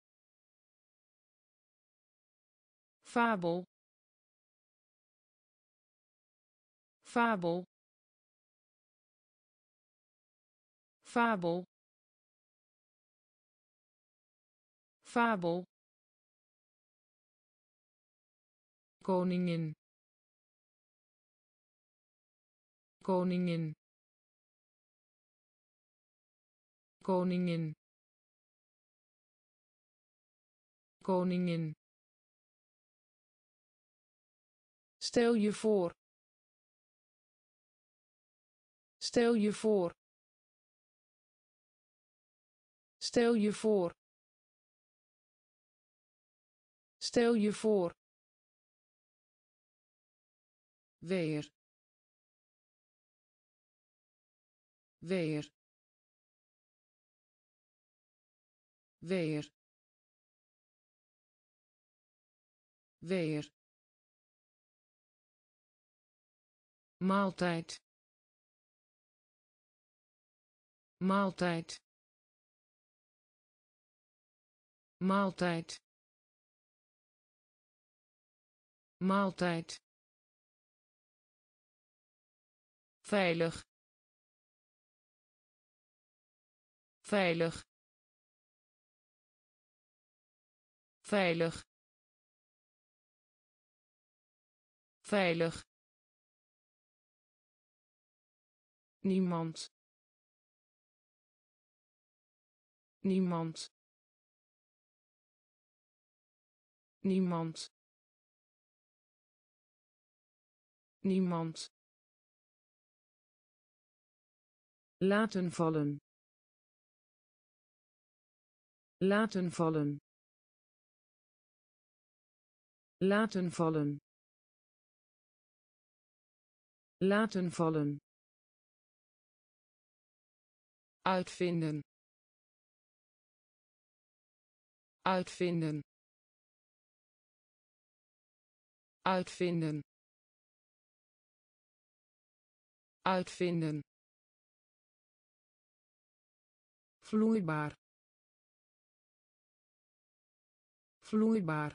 Fabel. Fabel. Fabel fabel koningin koningin koningin koningin Stel je voor. Stel je voor. Stel je voor. Stel je voor. Weer. Weer. Weer. Weer. maaltijd maaltijd maaltijd maaltijd. Veilig. Veilig. Veilig. Veilig. Niemand. Niemand. Niemand niemand. Laten vallen. Laten vallen. Laten vallen. Laten vallen. Uitvinden. Uitvinden. Uitvinden uitvinden. Vloeibaar. Vloeibaar.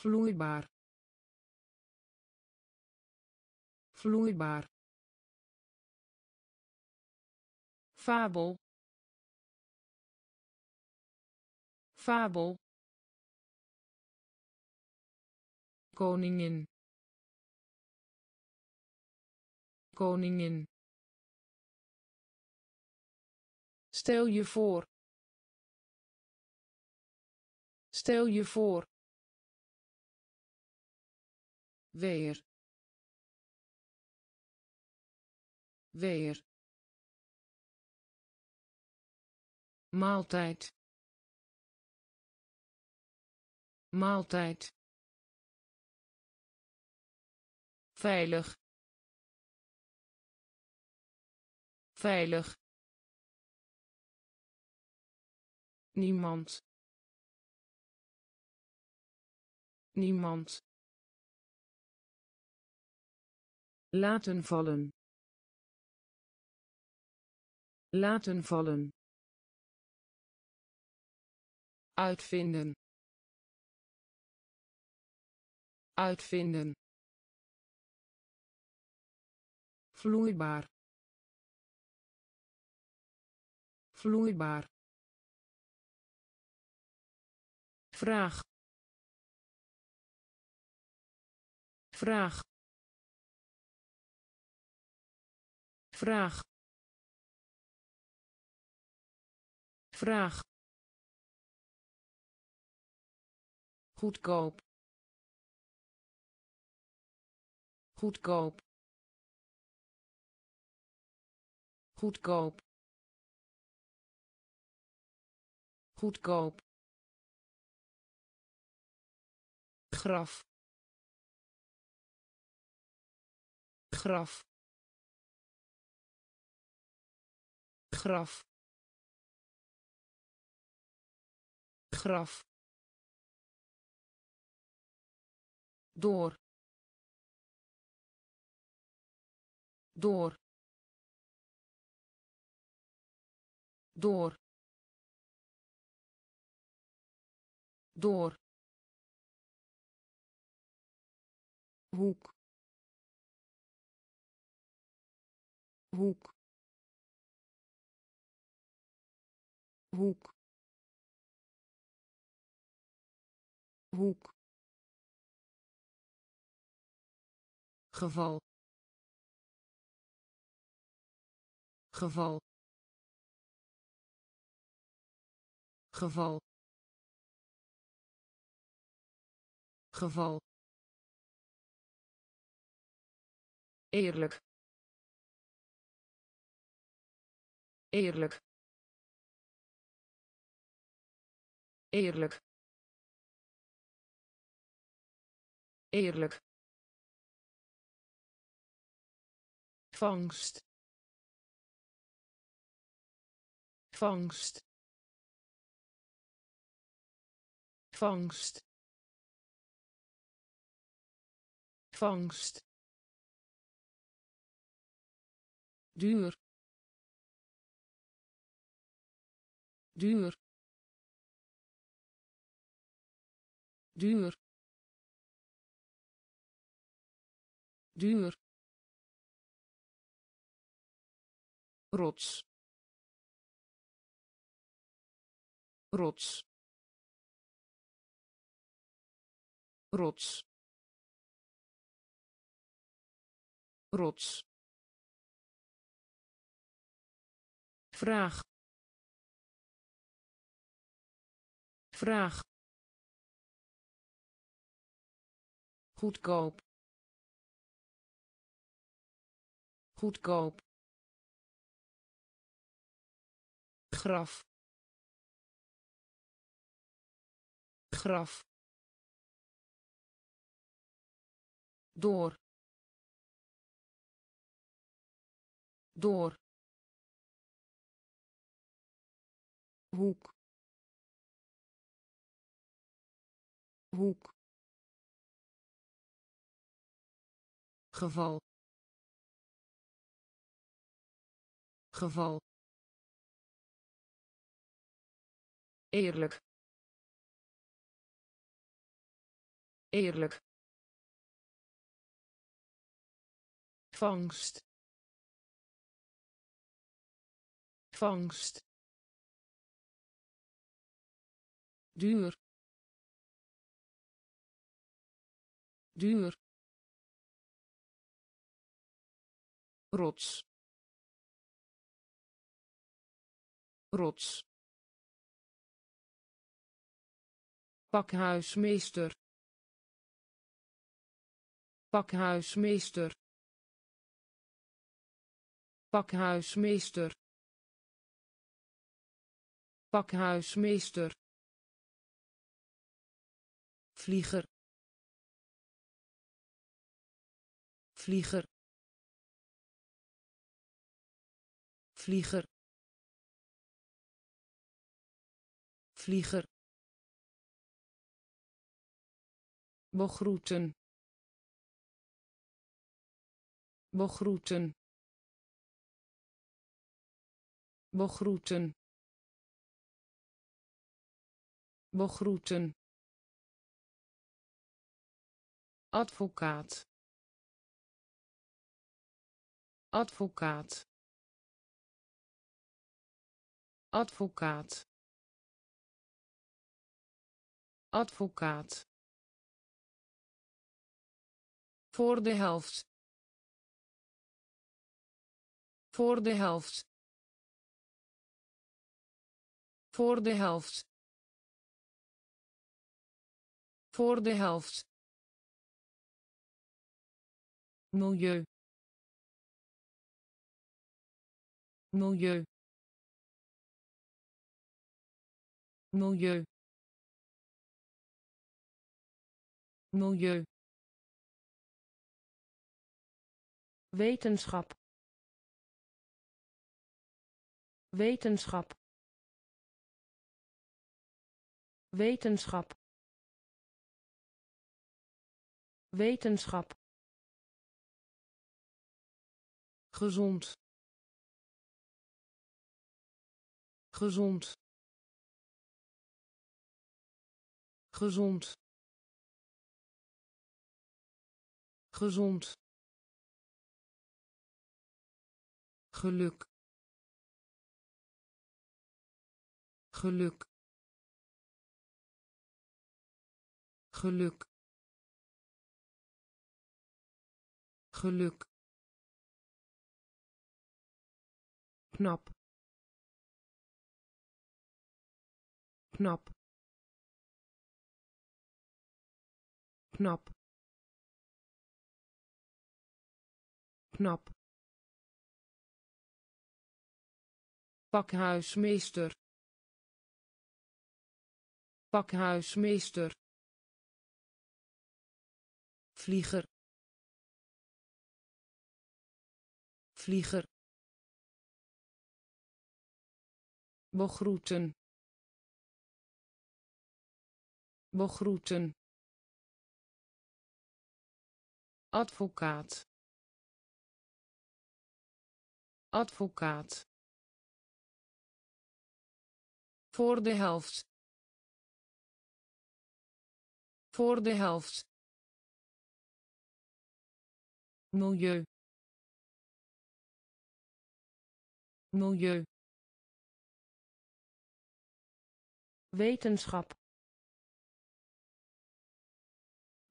Vloeibaar. Vloeibaar. Fabel. Fabel. Koningin koningin. Stel je voor. Stel je voor. Weer. Weer. Maaltijd. Maaltijd. Veilig veilig. Niemand. Niemand. Laten vallen. Laten vallen. Uitvinden. Uitvinden. Vloeibaar vloeibaar. Vraag. Vraag. Vraag. Vraag. Goedkoop. Goedkoop. Goedkoop goedkoop. Graf. Graf. Graf. Graf. Door. Door. Door door. Hoek. Hoek. Hoek. Hoek. Geval. Geval. Geval geval. Eerlijk. Eerlijk. Eerlijk. Eerlijk. Vangst. Vangst. Vangst vangst. Duur. Duur. Duur. Duur. Rots. Rots. Rots rots. Vraag. Vraag. Goedkoop. Goedkoop. Graf. Graf. Door door. Hoek. Hoek. Geval. Geval. Eerlijk. Eerlijk. Vangst vangst. Duur. Duur. Rots. Rots. Pakhuismeester. Pakhuismeester. Pakhuismeester pakhuismeester vlieger vlieger vlieger vlieger begroeten begroeten begroeten begroeten. Advocaat. Advocaat. Advocaat. Advocaat. Voor de helft. Voor de helft. Voor de helft voor de helft. Milieu. Milieu. Milieu. Milieu. Wetenschap. Wetenschap. Wetenschap wetenschap. Gezond. Gezond. Gezond. Gezond. Geluk. Geluk. Geluk geluk. Knap. Knap. Knap. Knap. Pakhuismeester. Pakhuismeester. Vlieger vlieger. Begroeten. Begroeten. Advocaat. Advocaat. Voor de helft. Voor de helft. Milieu milieu wetenschap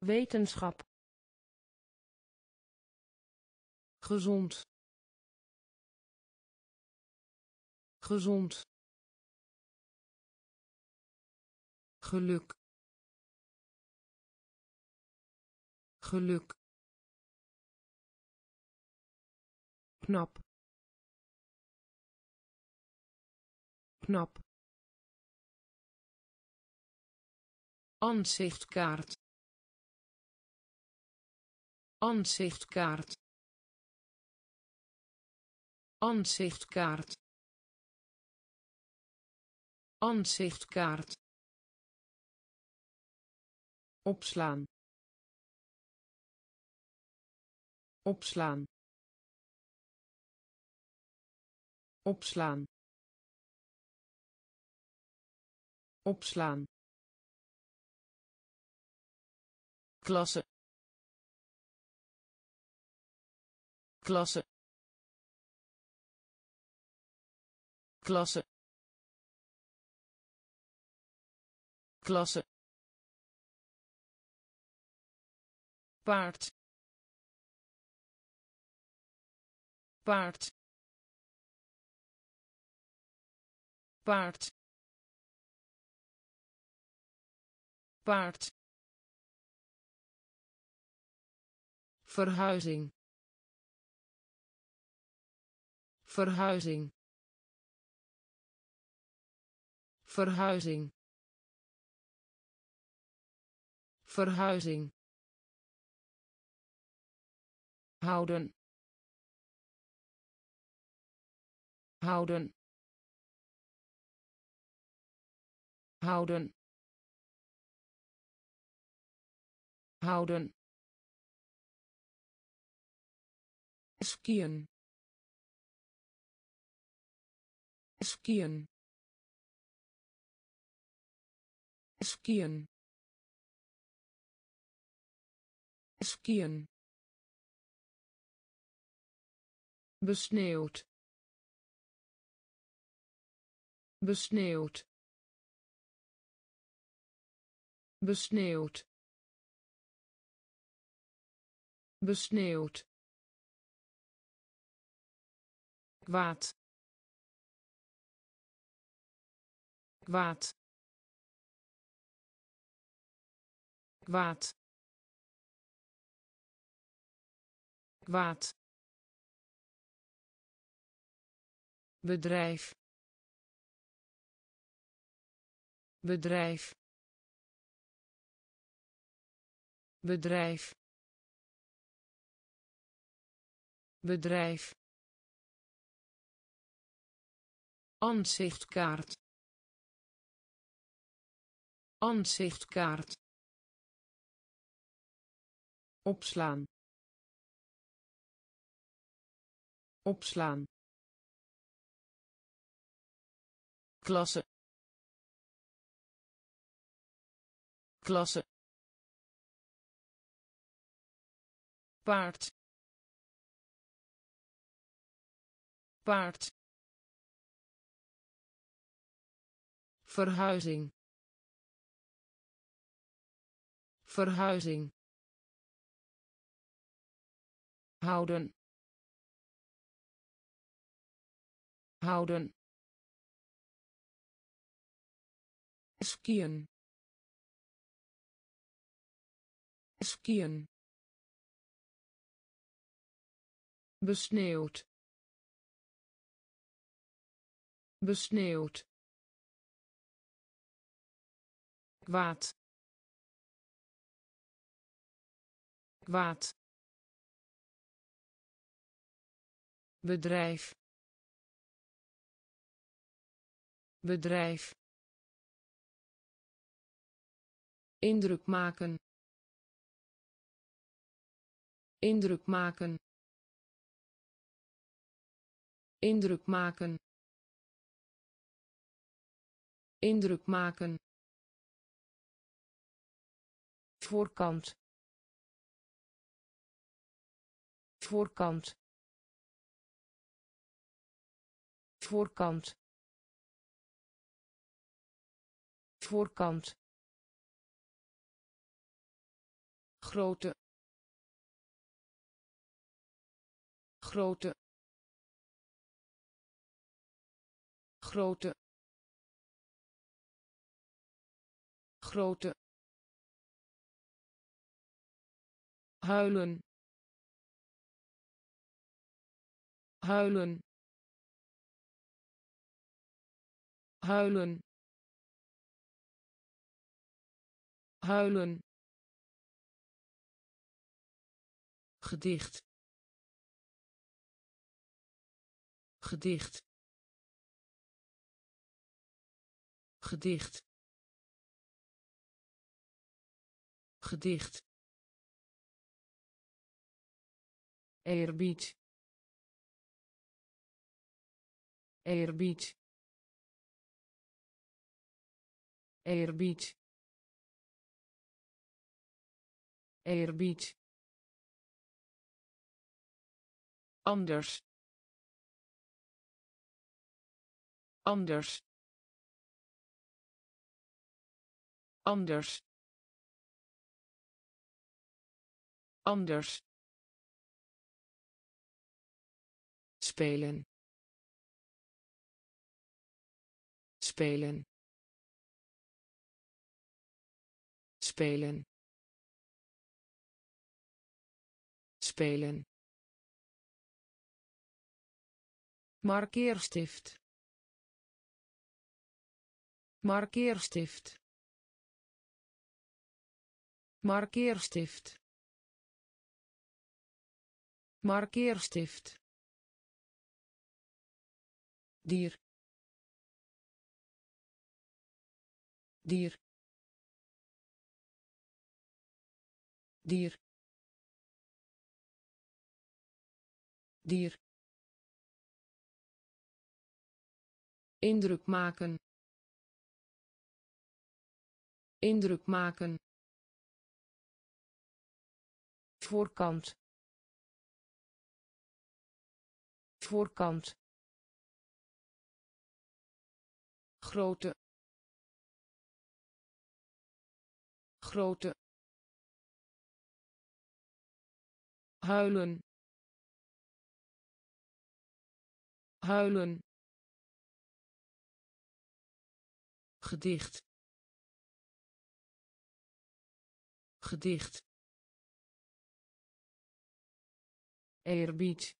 wetenschap gezond gezond geluk geluk knap knap Ansichtkaart. Ansichtkaart. Ansichtkaart. Ansichtkaart. Opslaan. Opslaan. Opslaan. Opslaan. klasse. Klasse. Klasse. Klasse. Paard. Paard. Paard paard verhuizing. Verhuizing. Verhuizing. Verhuizing. Houden. Houden. Houden houden. Skiën. Skiën. Skiën. Skiën. Besneeuwd. Besneeuwd. Besneeuwd besneeuwd. Kwaad. Kwaad. Kwaad. Kwaad. Bedrijf. Bedrijf. Bedrijf bedrijf Ansichtkaart. Ansichtkaart. Opslaan. Opslaan. klasse klasse paard paard verhuizing. Verhuizing. Houden. Houden. Skiën. Skiën. Besneeuwd besneeuwd. Kwaad. Kwaad. Bedrijf. Bedrijf. Indruk maken. Indruk maken. Indruk maken indruk maken. Voorkant. Voorkant. Voorkant. Voorkant. Grote grote grote grote. Huilen. Huilen. Huilen. Huilen. Gedicht. Gedicht. Gedicht gedicht. Eerbied. Eerbied. Eerbied. Eerbied. Anders. Anders. Anders anders. Spelen. Spelen. Spelen. Spelen. Markeerstift. Markeerstift. Markeerstift markeerstift. Dier. Dier. Dier. Dier. Indruk maken. Indruk maken. Voorkant voorkant. Grote grote huilen. Huilen. Gedicht. Gedicht. Eerbied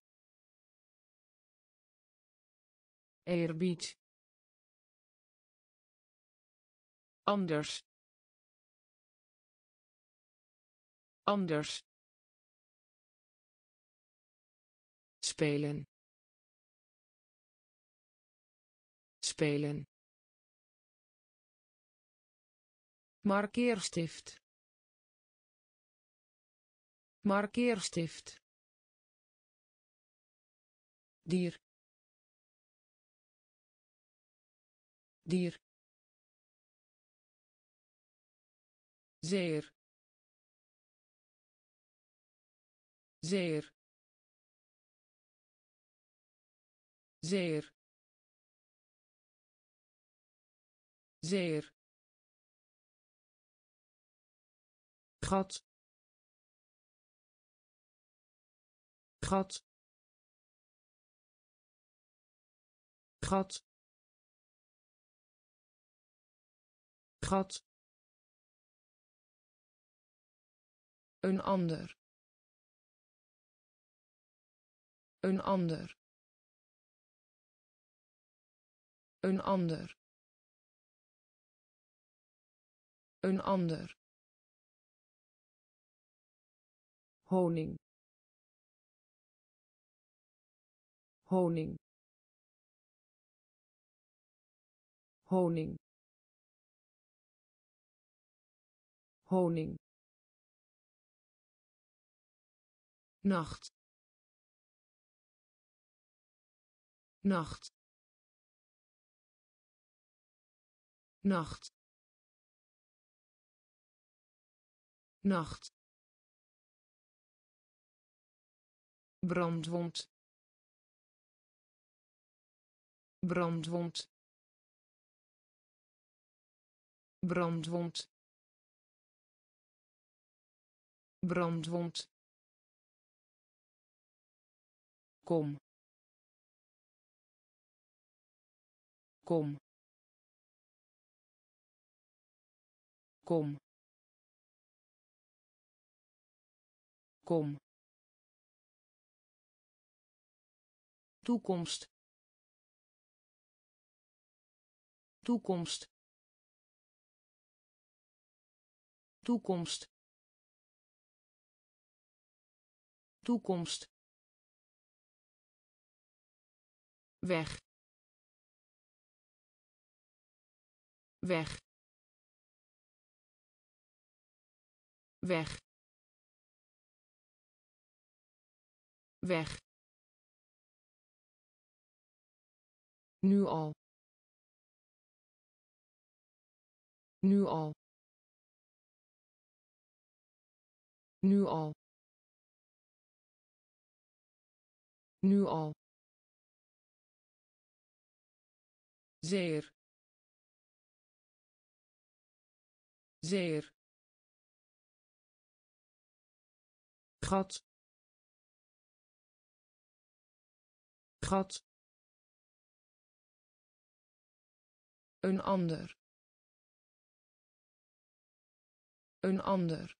eerbied anders. Anders. Spelen. Spelen. Markeerstift. Markeerstift. Dier dier. Zeer. Zeer. Zeer. Zeer. Gat. Gat. Gat gat een ander. Een ander. Een ander. Een ander. Honing. Honing. Honing honing. Nacht. Nacht. Nacht. Nacht. Brandwond. Brandwond. Brandwond brandwond. Kom. Kom. Kom. Kom. Toekomst. Toekomst. Toekomst toekomst. Weg. Weg. Weg. Weg. Nu al. Nu al. Nu al nu al. Zeer. Zeer. Gat. Gat. Een ander. Een ander.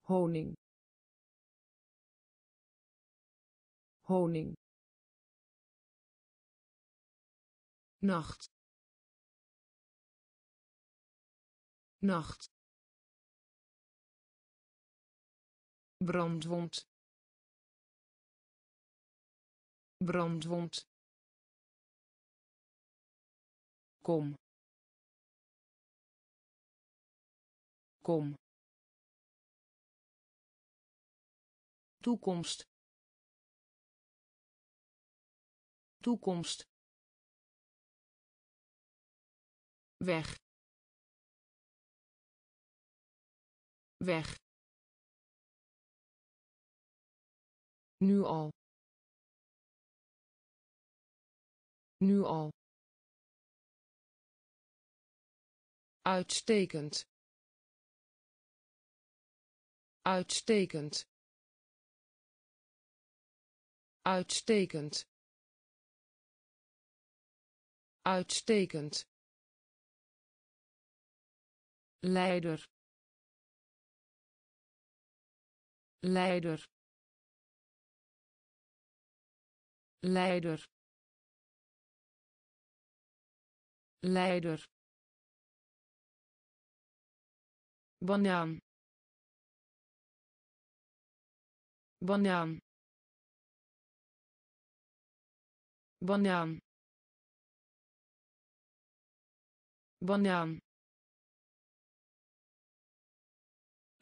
Honing honing. Nacht. Nacht. Brandwond. Brandwond. Kom. Kom. Toekomst toekomst. Weg. Weg. Nu al. Nu al. Uitstekend. Uitstekend. Uitstekend uitstekend. Leider. Leider. Leider. Leider. Banaan. Banaan. Banaan banaan.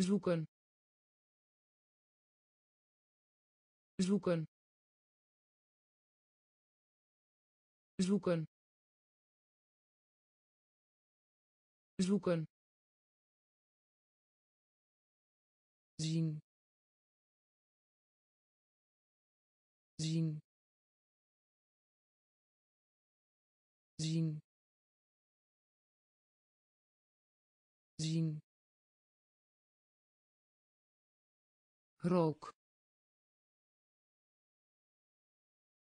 Zoeken. Zoeken. Zoeken. Zoeken. Zien. Zien. Zien zien. Rook.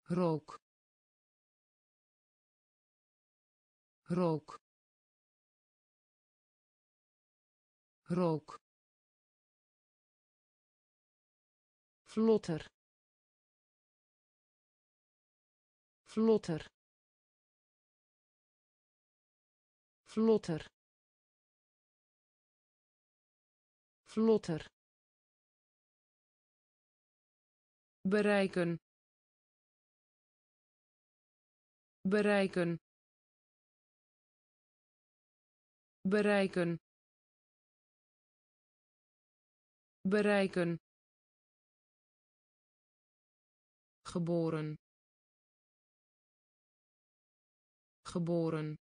Rook. Rook. Rook. Vlotter. Vlotter. Vlotter vlotter. Bereiken. Bereiken. Bereiken. Bereiken. Geboren. Geboren.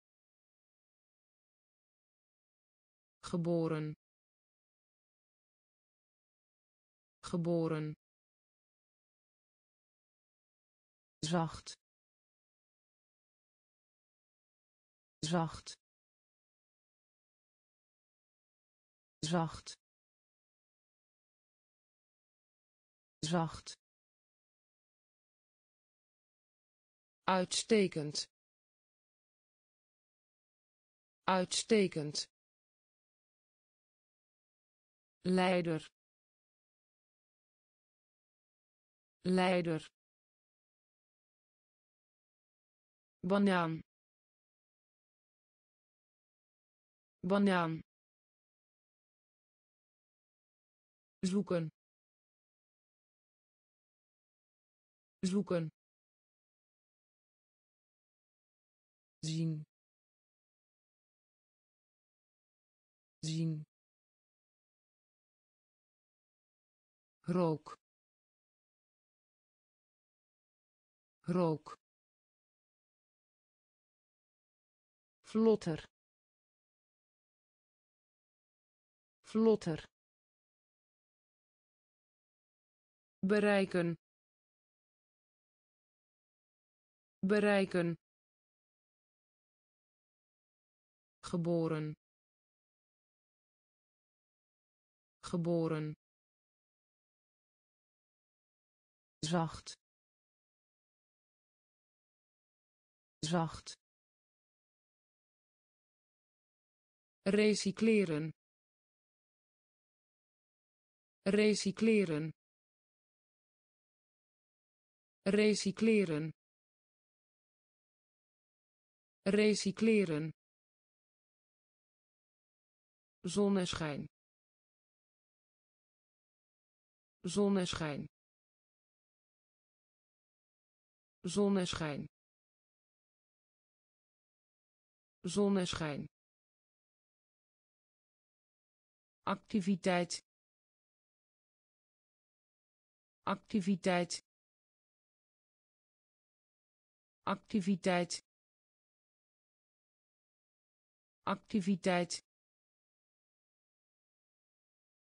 Geboren geboren. Zacht. Zacht. Zacht. Zacht. Uitstekend. Uitstekend. Leider leider. Banaan. Banaan. Zoeken. Zoeken. Zien. Zien. Rook rook vlotter vlotter bereiken bereiken geboren geboren zacht zacht. Recycleren. Recycleren. Recycleren. Recycleren. Zonneschijn. Zonneschijn. Zonneschijn zonneschijn. Activiteit. Activiteit. Activiteit. Activiteit.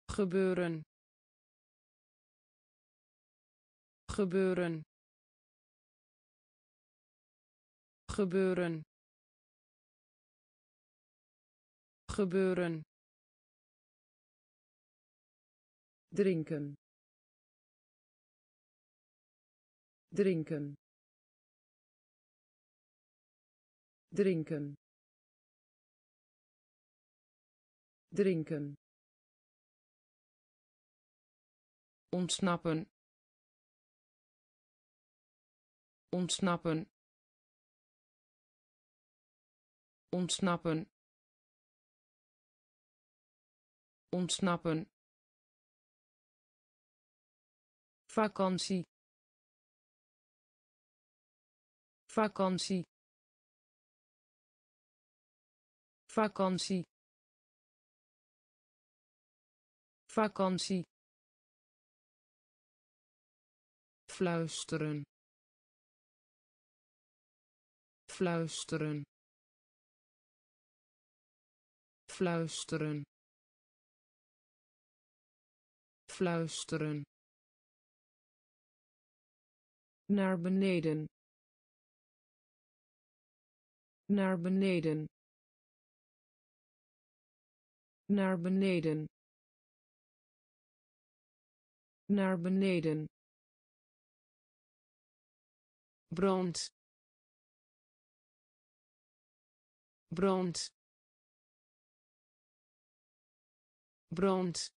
Gebeuren. Gebeuren. Gebeuren gebeuren. Drinken. Drinken. Drinken. Drinken. Ontsnappen. Ontsnappen. Ontsnappen ontsnappen. Vakantie. Vakantie. Vakantie. Vakantie. Fluisteren. Fluisteren. Fluisteren fluisteren naar beneden. Naar beneden. Naar beneden. Naar beneden. Brand. Brand. Brand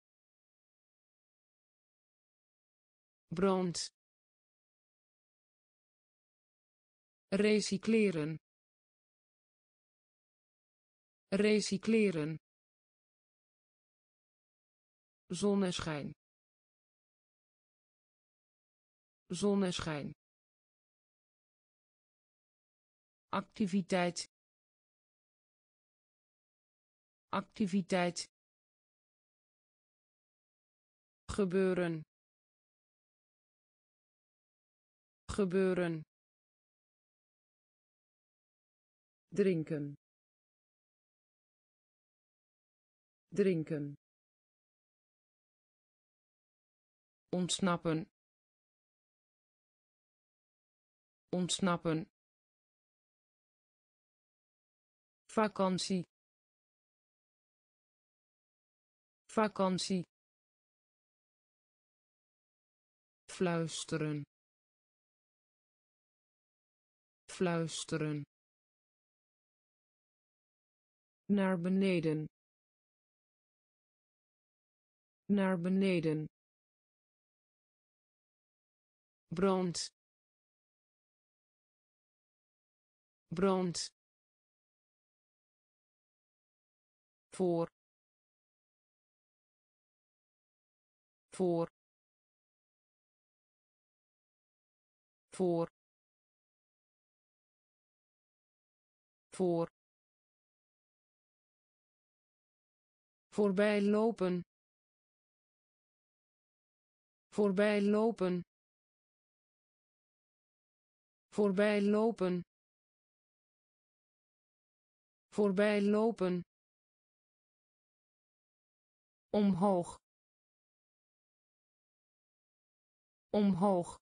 brand. Recycleren. Recycleren. Zonneschijn. Zonneschijn. Activiteit. Activiteit. Gebeuren gebeuren. Drinken. Drinken. Ontsnappen. Ontsnappen. Vakantie. Vakantie. Fluisteren fluisteren naar beneden. Naar beneden. Brand. Brand. Voor. Voor. Voor voor. Voorbij lopen. Voorbij lopen. Voorbij lopen. Voorbij lopen. Omhoog. Omhoog.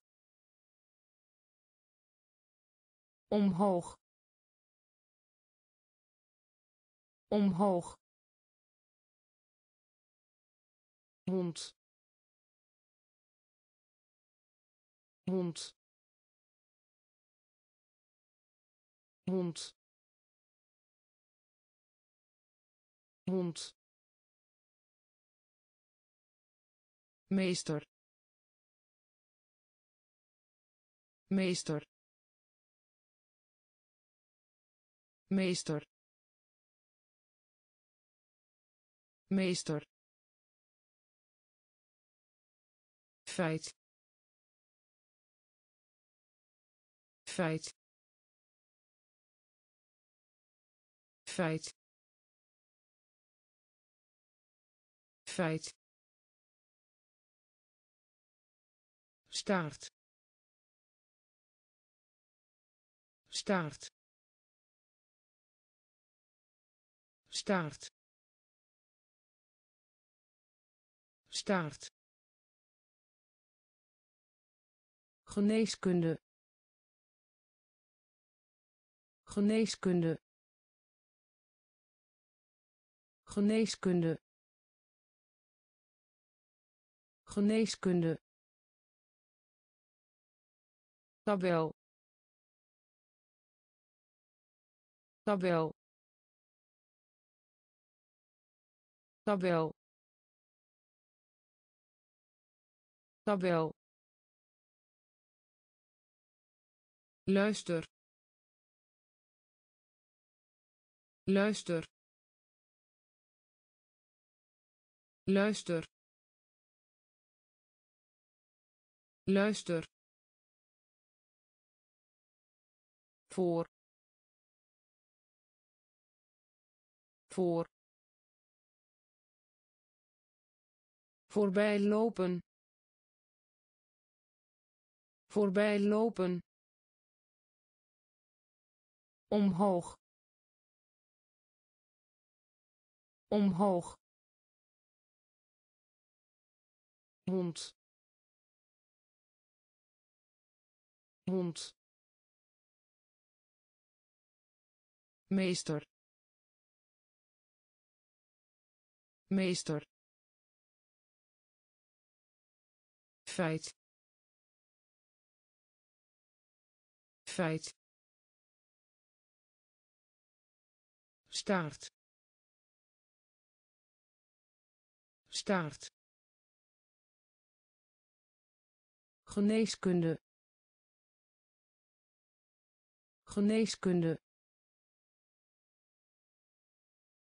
Omhoog omhoog. Hond. Hond. Hond. Hond. Meester. Meester. Meester meester. Feit. Feit. Feit. Feit. Staart. Staart. Staart staart geneeskunde. Geneeskunde. Geneeskunde. Geneeskunde. Tabel. Tabel. Tabel tabel luister. Luister. Luister. Luister. Voor. Voor. Voorbij lopen voorbij lopen. Omhoog. Omhoog. Hond. Hond. Meester. Meester. Feit feit. Staart. Staart. Geneeskunde. Geneeskunde.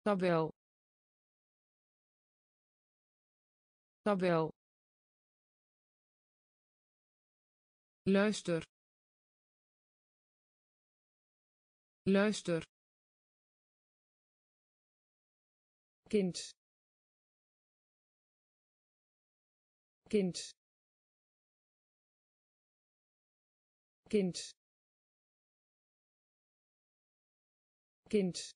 Tabel. Tabel. Luister luister. Kind. Kind. Kind. Kind.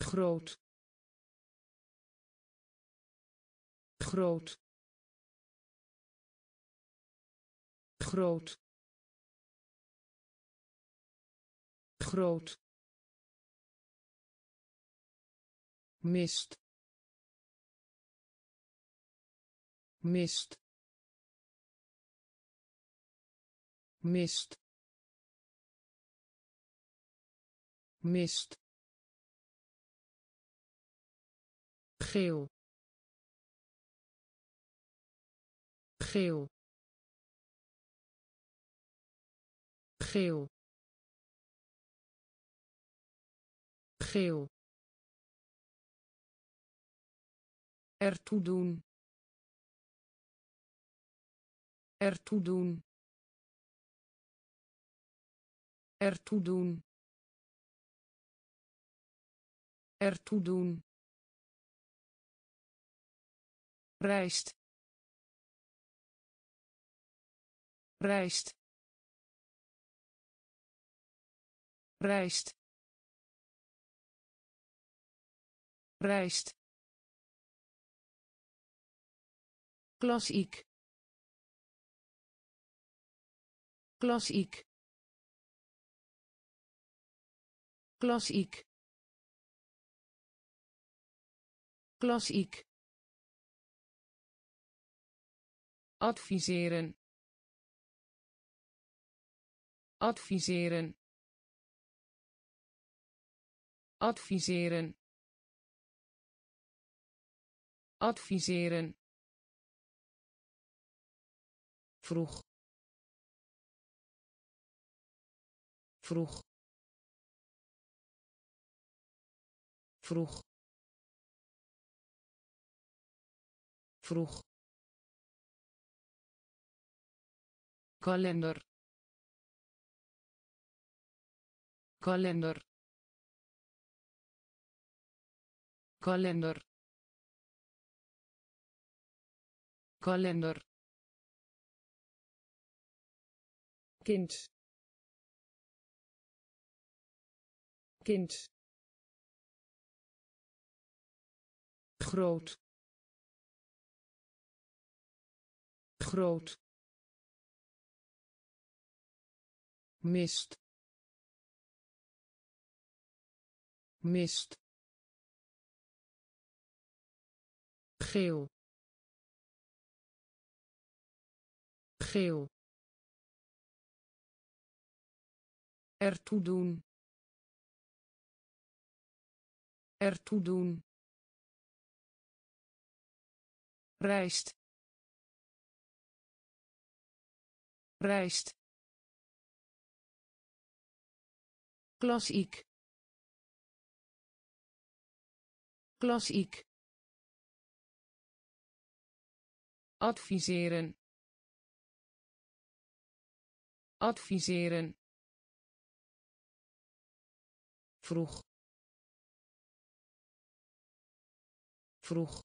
Groot. Groot. Groot groot. Mist. Mist. Mist. Mist. Geel. Geel. Geel geel. Ertoe doen. Ertoe doen. Ertoe doen. Ertoe doen. Rijst. Rijst. Rijst rijst klassiek. Klassiek. Klassiek. Klassiek. Adviseren. Adviseren. Adviseren adviseren. Vroeg. Vroeg. Vroeg. Vroeg. Kalender. Kalender. Kalender kalender. Kind. Kind. Groot. Groot. Mist. Mist. Geel geel. Ertoe doen. Ertoe doen. Rijst. Rijst. Klassiek. Klassiek. Adviseren adviseren. Vroeg. Vroeg.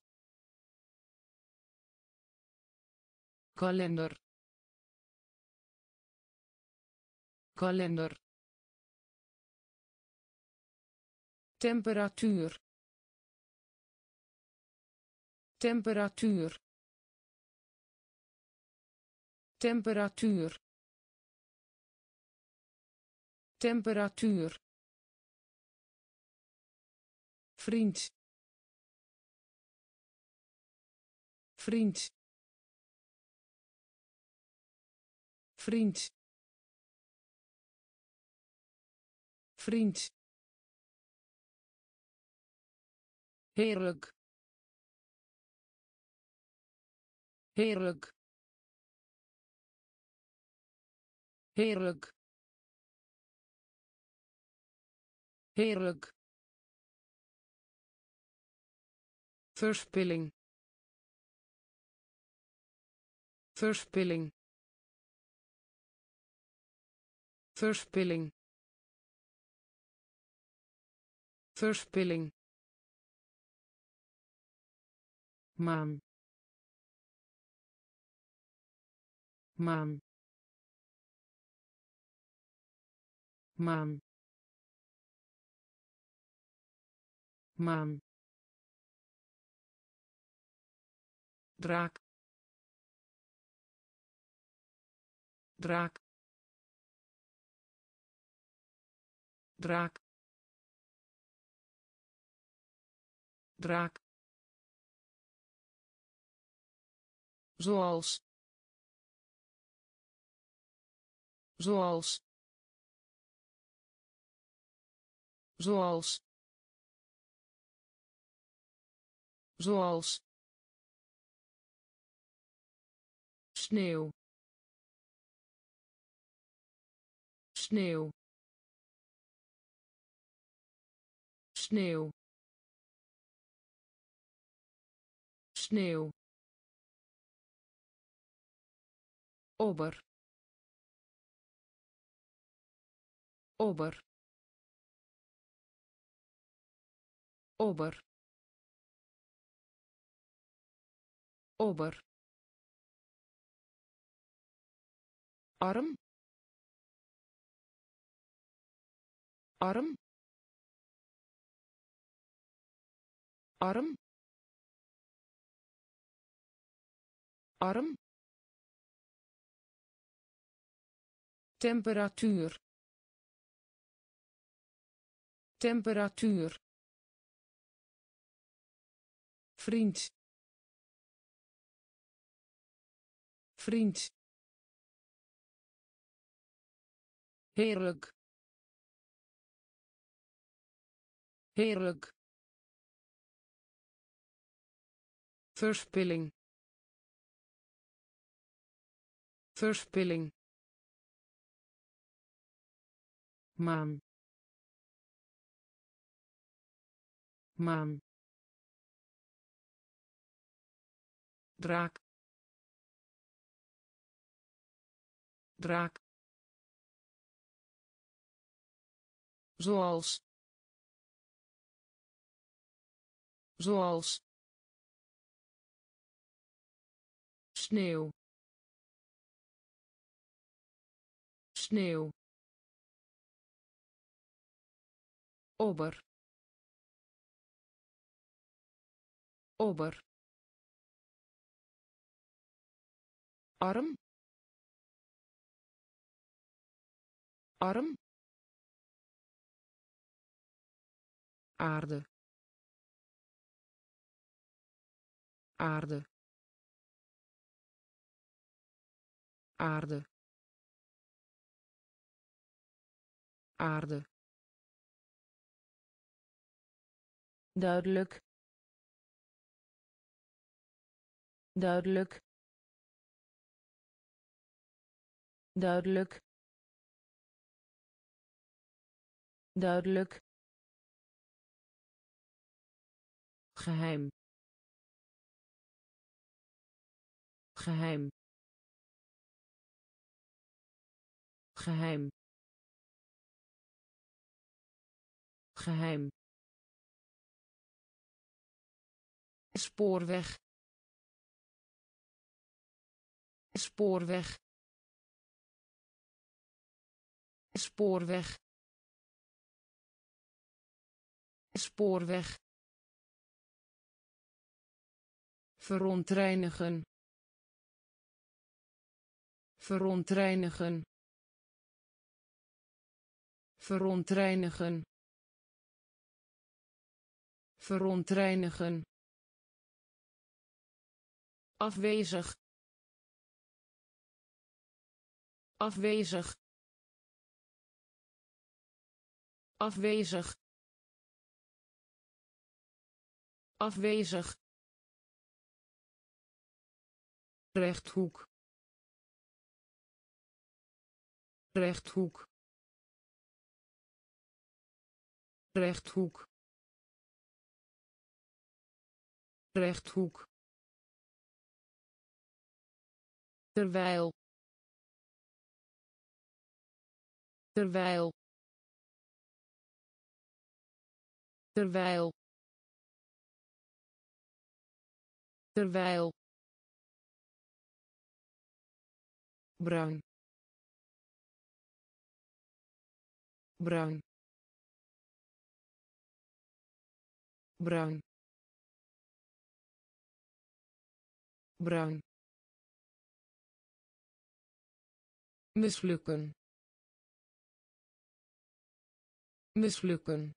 Kalender. Kalender. Temperatuur. Temperatuur. Temperatuur temperatuur. Vriend. Vriend. Vriend. Vriend. Heerlijk. Heerlijk. Heerlijk heerlijk. Verspilling. Verspilling. Verspilling. Verspilling. Maan. Maan. Maan maan draak. Draak. Draak. Draak. Zoals. Zoals. Zoals zoals sneeuw sneeuw sneeuw sneeuw ober ober ober ober arm. Arm. Arm. Arm. Temperatuur. Temperatuur. Vriend vriend. Heerlijk. Heerlijk. Verspilling. Verspilling. Maan. Maan. Draak draak. Zoals. Zoals. Sneeuw. Sneeuw. Ober ober arm arm. Aarde. Aarde. Aarde. Aarde. Duidelijk. Duidelijk. Duidelijk duidelijk. Geheim. Geheim. Geheim. Geheim. Spoorweg. Spoorweg. Spoorweg spoorweg. Verontreinigen. Verontreinigen. Verontreinigen. Verontreinigen. Afwezig. Afwezig. Afwezig afwezig. Rechthoek. Rechthoek. Rechthoek. Rechthoek. Terwijl. Terwijl. Terwijl terwijl. Bruin. Bruin. Bruin. Bruin. Mislukken. Mislukken.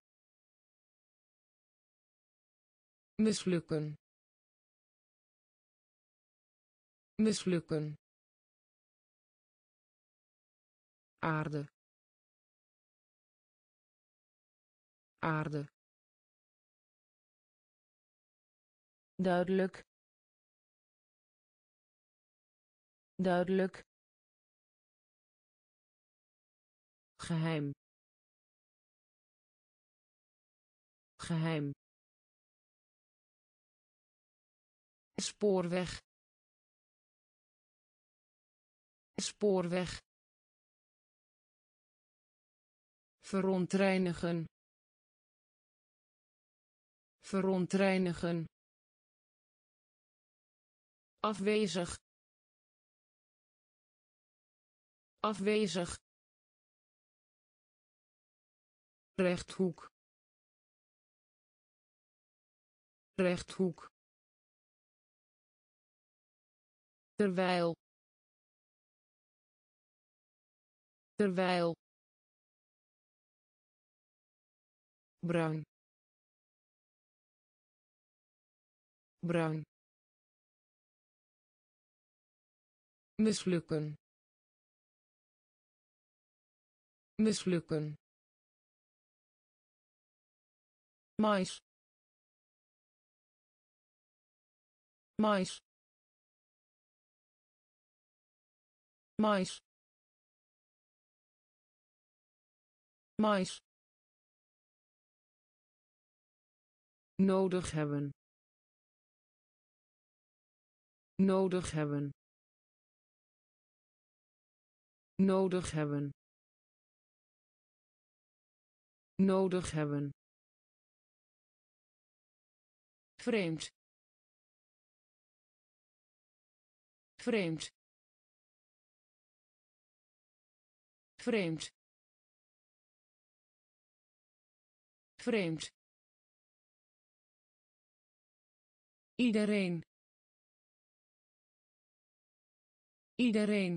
Mislukken mislukken. Aarde. Aarde. Duidelijk. Duidelijk. Geheim. Geheim. Spoorweg spoorweg. Verontreinigen. Verontreinigen. Afwezig. Afwezig. Rechthoek. Rechthoek. Terwijl terwijl. Bruin. Bruin. Mislukken. Mislukken. Mais. Mais. Mais mais. Nodig hebben. Nodig hebben. Nodig hebben. Nodig hebben. Vreemd. Vreemd. Vreemd vreemd. Iedereen. Iedereen.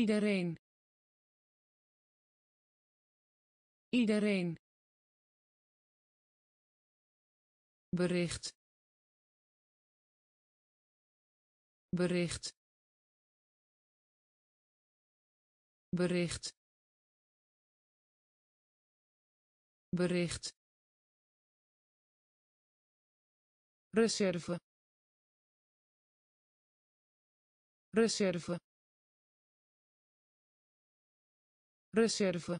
Iedereen. Iedereen. Bericht. Bericht. Bericht bericht. Reserve. Reserve. Reserve.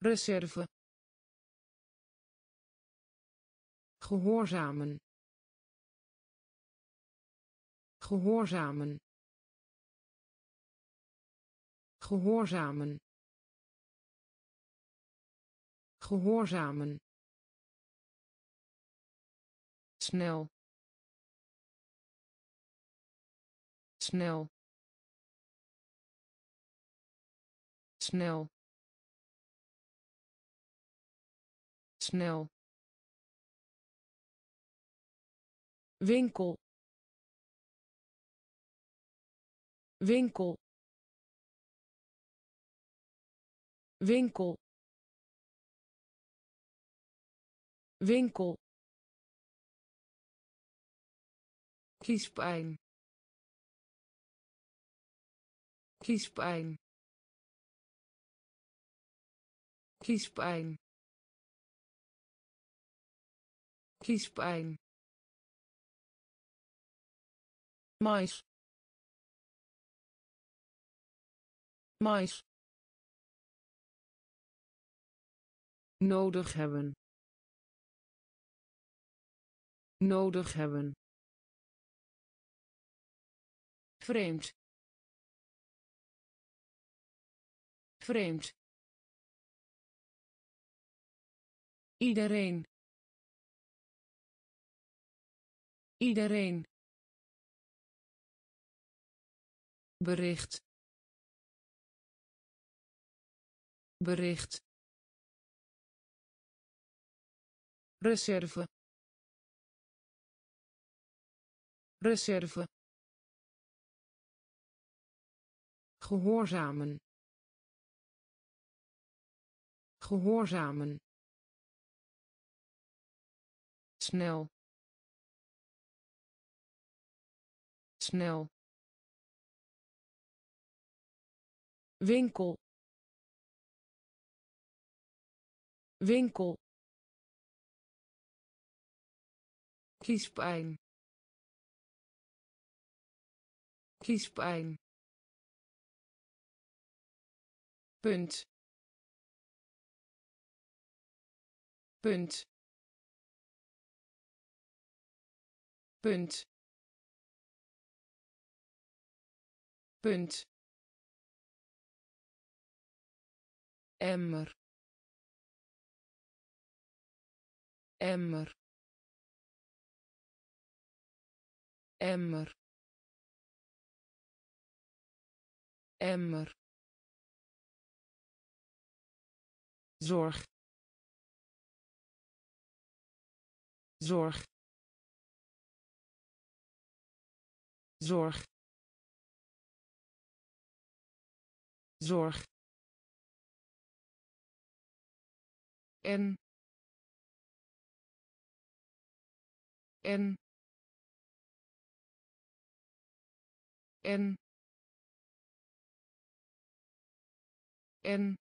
Reserve. Gehoorzamen. Gehoorzamen. Gehoorzamen gehoorzamen. Snel. Snel. Snel. Snel. Winkel. Winkel. Winkel winkel. Kiespijn. Kiespijn. Kiespijn. Kiespijn. Mais. Mais. Nodig hebben nodig hebben. Vreemd. Vreemd. Iedereen. Iedereen. Bericht. Bericht. Reserve reserve gehoorzamen gehoorzamen snel snel winkel winkel kiespijn kiespijn. Punt. Punt. Punt. Punt. Emmer. Emmer. Emmer emmer. Zorg. Zorg. Zorg. Zorg. En. En. En en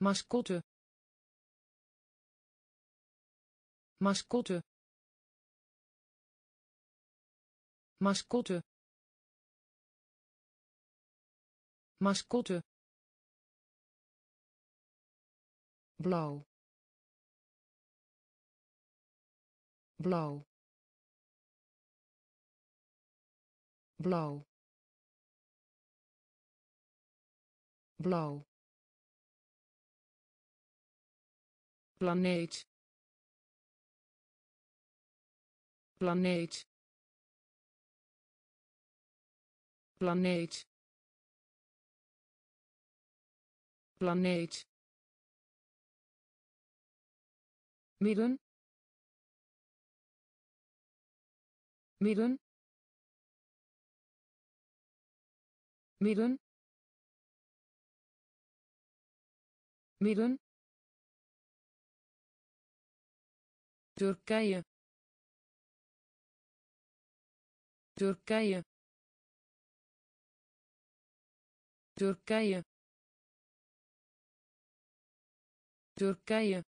mascotte. Mascotte. Mascotte. Mascotte. Blauw. Blauw. Blauw blauw. Planeet. Planeet. Planeet. Planeet. Midden. Midden. Midden midden. Turkije. Turkije. Turkije. Turkije.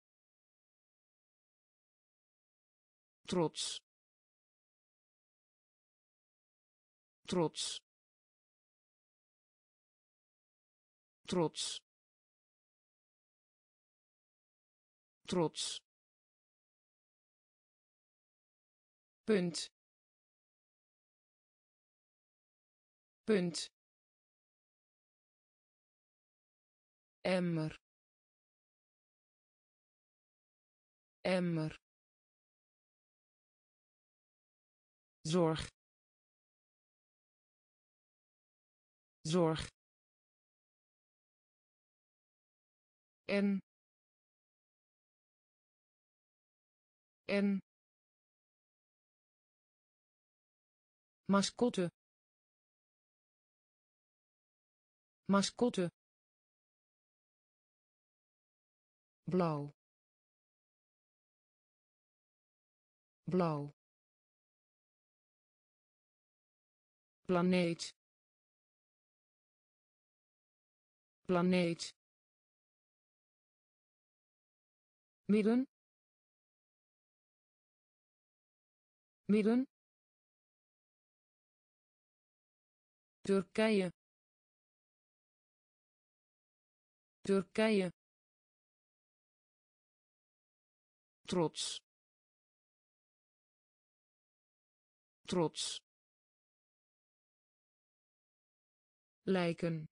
Trots. Trots. Trots trots. Punt. Punt. Emmer. Emmer. Zorg. Zorg. En en mascotte. Mascotte. Blauw. Blauw. Planeet. Planeet. Midden midden. Turkije. Turkije. Trots. Trots. Lijken.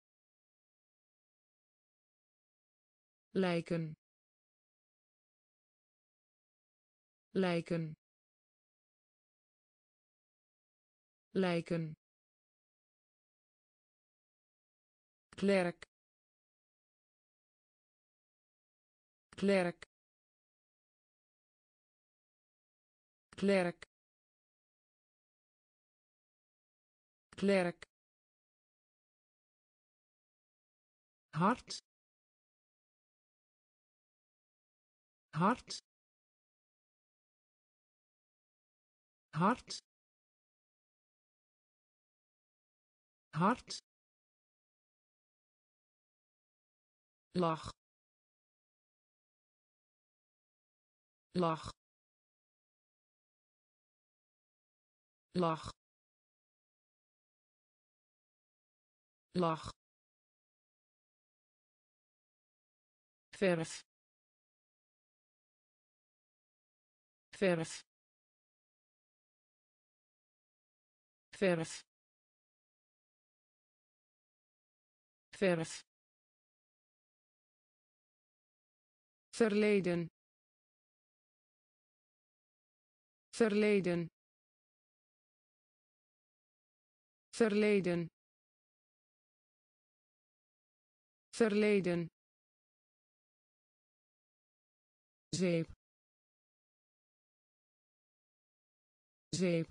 Lijken. Lijken lijken. Klerk. Klerk. Klerk. Klerk. Hart. Hart. Hart hart. Lach. Lach. Lach. Lach. Verf. Verf. Verf verf. Verleden. Verleden. Verleden. Verleden. Zeep zeep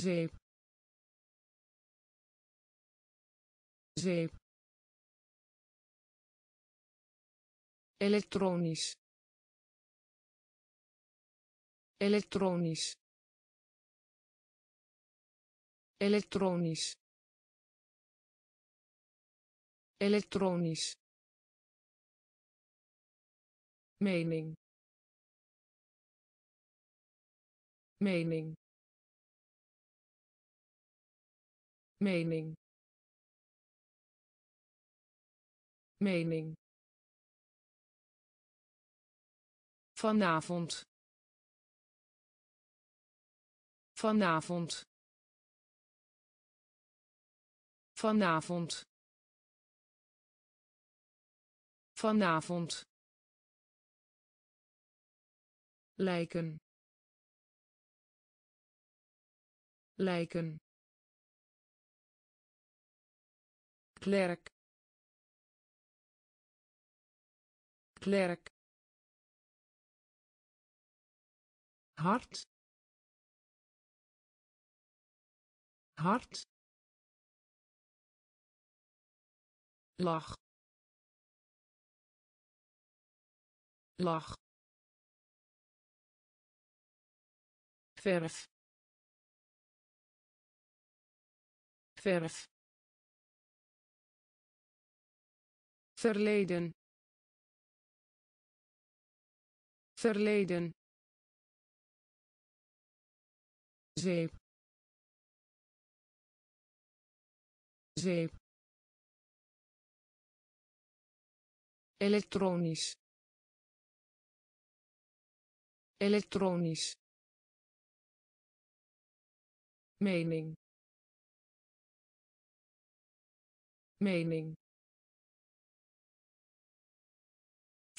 zeep zeep. Elektronisch. Elektronisch. Elektronisch. Elektronisch. Mening. Mening. Mening mening. Vanavond. Vanavond. Vanavond. Vanavond. Lijken. Lijken. Klerk klerk. Hart. Hart. Lach. Lach. Verf. Verf. Verleden verleden. Zeep zeep elektronisch. Elektronisch. Mening. Mening.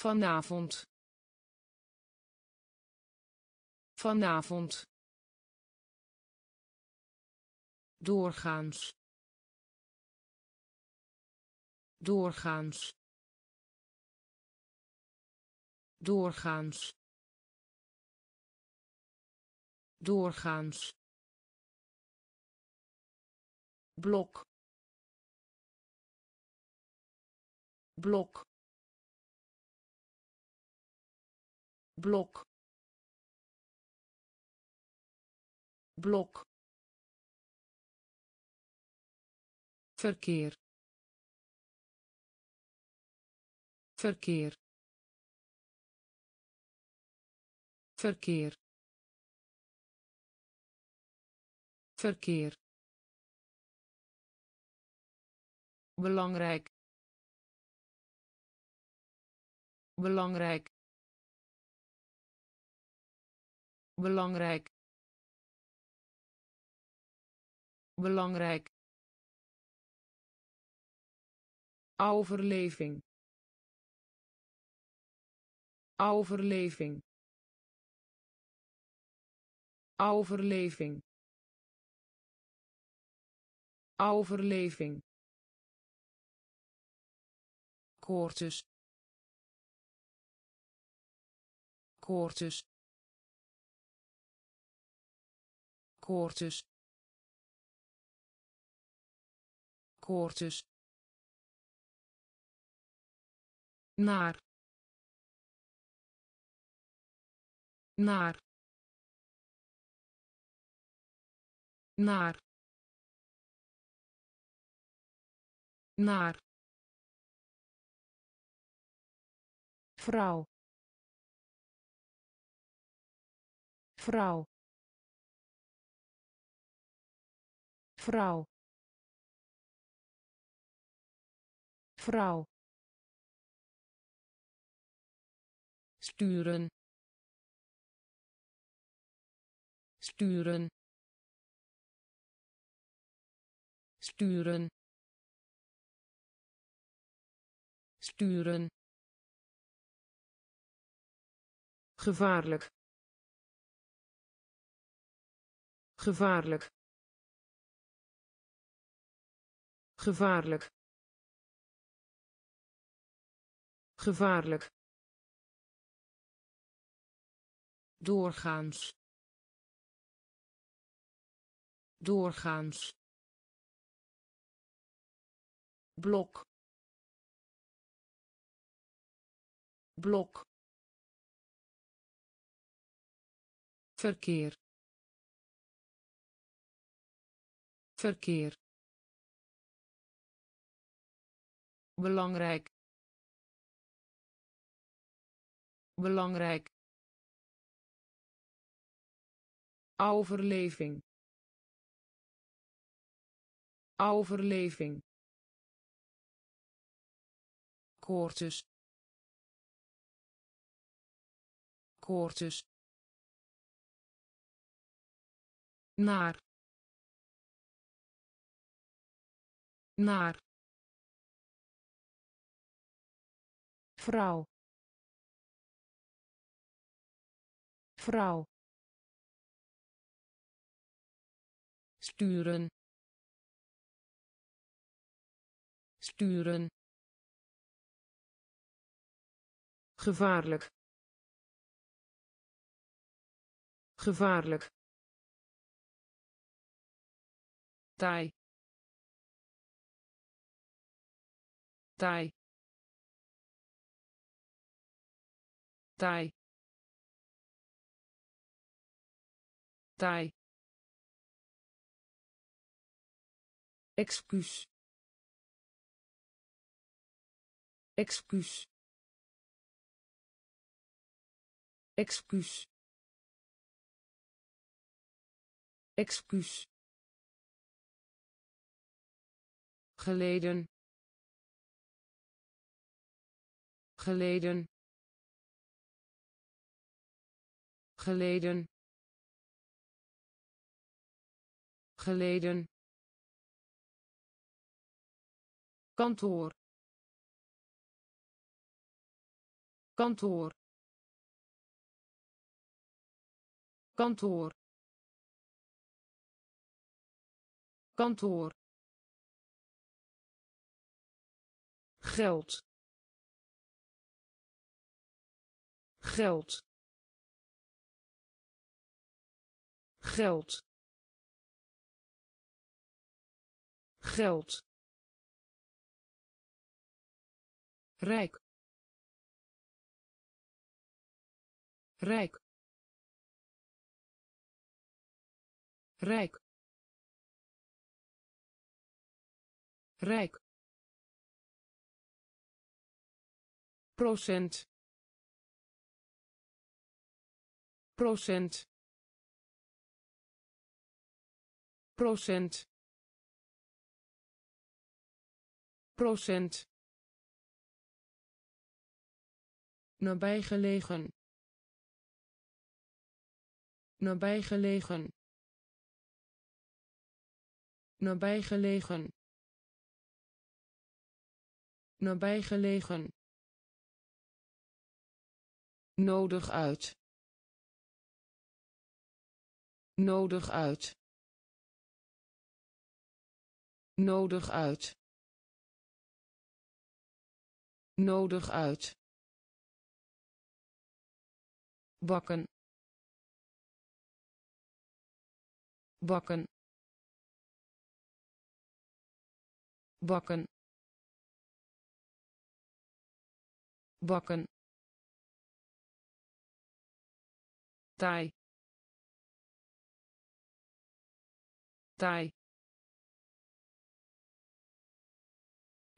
Vanavond vanavond. Doorgaans. Doorgaans. Doorgaans. Doorgaans. Blok. Blok. Blok blok. Verkeer. Verkeer. Verkeer. Verkeer. Belangrijk. Belangrijk. Belangrijk belangrijk. Overleving. Overleving. Overleving. Overleving. Koortjes. Koortjes. Koortjes koortjes. Naar. Naar. Naar. Naar. Vrouw. Vrouw. Vrouw vrouw. Sturen. Sturen. Sturen. Sturen. Gevaarlijk. Gevaarlijk. Gevaarlijk gevaarlijk. Doorgaans. Doorgaans. Blok. Blok. Verkeer. Verkeer. Belangrijk belangrijk. Overleving. Overleving. Koortjes. Koortjes. Naar. Naar. Vrouw vrouw. Sturen. Sturen. Gevaarlijk. Gevaarlijk. Taai. Taai. Taai taai. Excuus. Excuus. Excuus. Excuus. Geleden. Geleden. Geleden geleden. Kantoor. Kantoor. Kantoor. Kantoor. Geld. Geld. Geld geld. Rijk. Rijk. Rijk. Rijk. Procent. Procent. Procent procent. Nabijgelegen. Nabijgelegen. Nabijgelegen. Nabijgelegen. Nodig uit. Nodig uit. Nodig uit nodig uit. Bakken. Bakken. Bakken. Bakken. Taai taai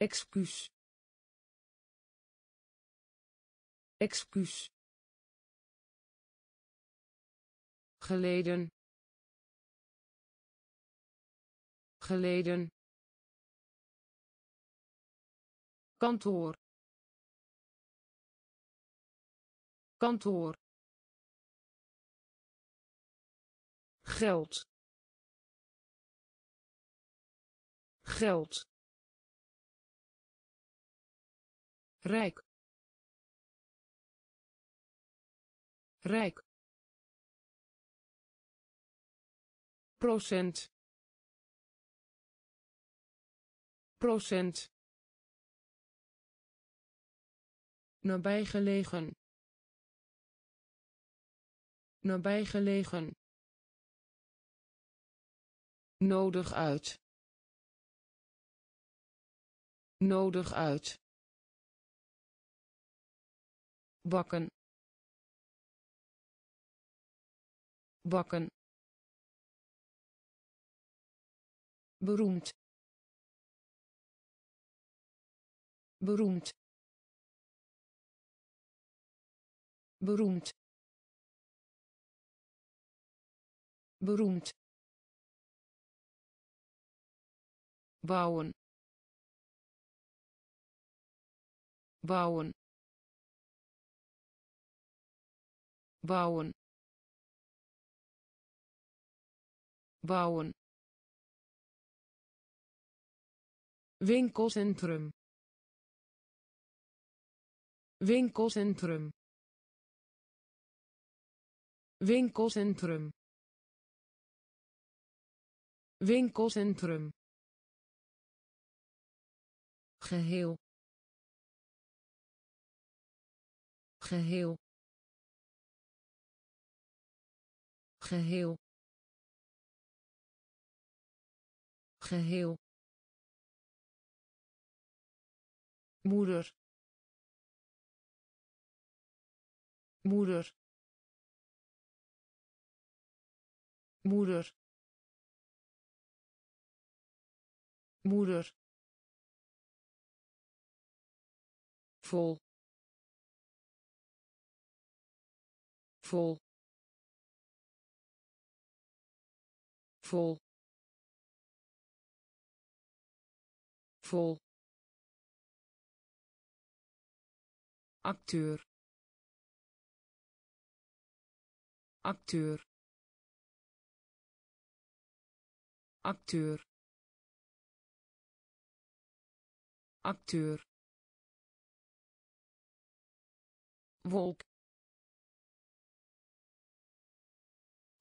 excuus excuus. Geleden. Geleden. Kantoor. Kantoor. Geld. Geld. Rijk rijk. Procent. Procent. Nabijgelegen. Nabijgelegen. Nodig uit. Nodig uit. Bakken bakken. Beroemd. Beroemd. Beroemd. Beroemd. Bouwen. Bouwen. Bouwen bouwen. Winkelcentrum winkelcentrum winkelcentrum winkelcentrum geheel. Geheel. Geheel geheel. Moeder. Moeder. Moeder. Moeder. Vol. Vol. Vol vol. Acteur. Acteur. Acteur. Acteur. Wolk.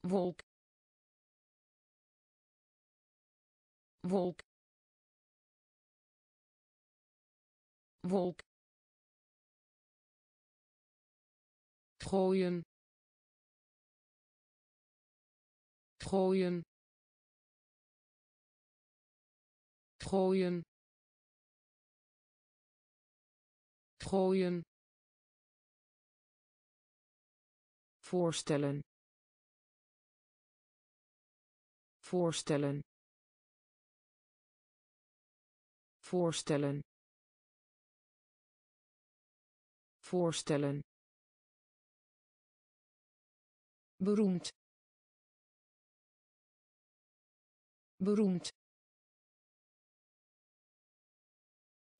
Wolk. Wolk wolk. Gooien. Gooien. Gooien. Gooien. Voorstellen. Voorstellen. Voorstellen voorstellen. Beroemd. Beroemd.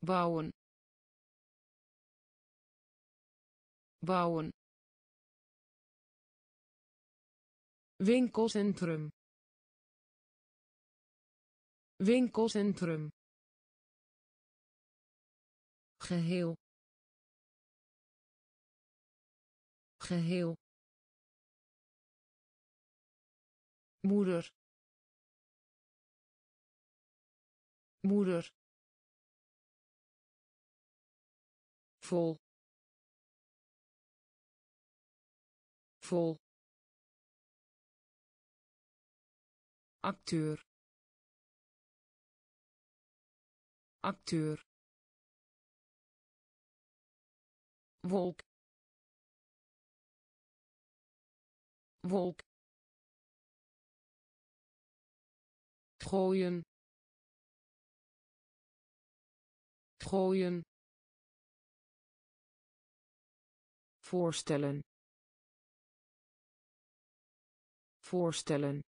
Bouwen. Bouwen. Winkelcentrum winkelcentrum geheel geheel. Moeder. Moeder. Vol. Vol. Acteur. Acteur. Wolk wolk. Gooien. Gooien. Voorstellen. Voorstellen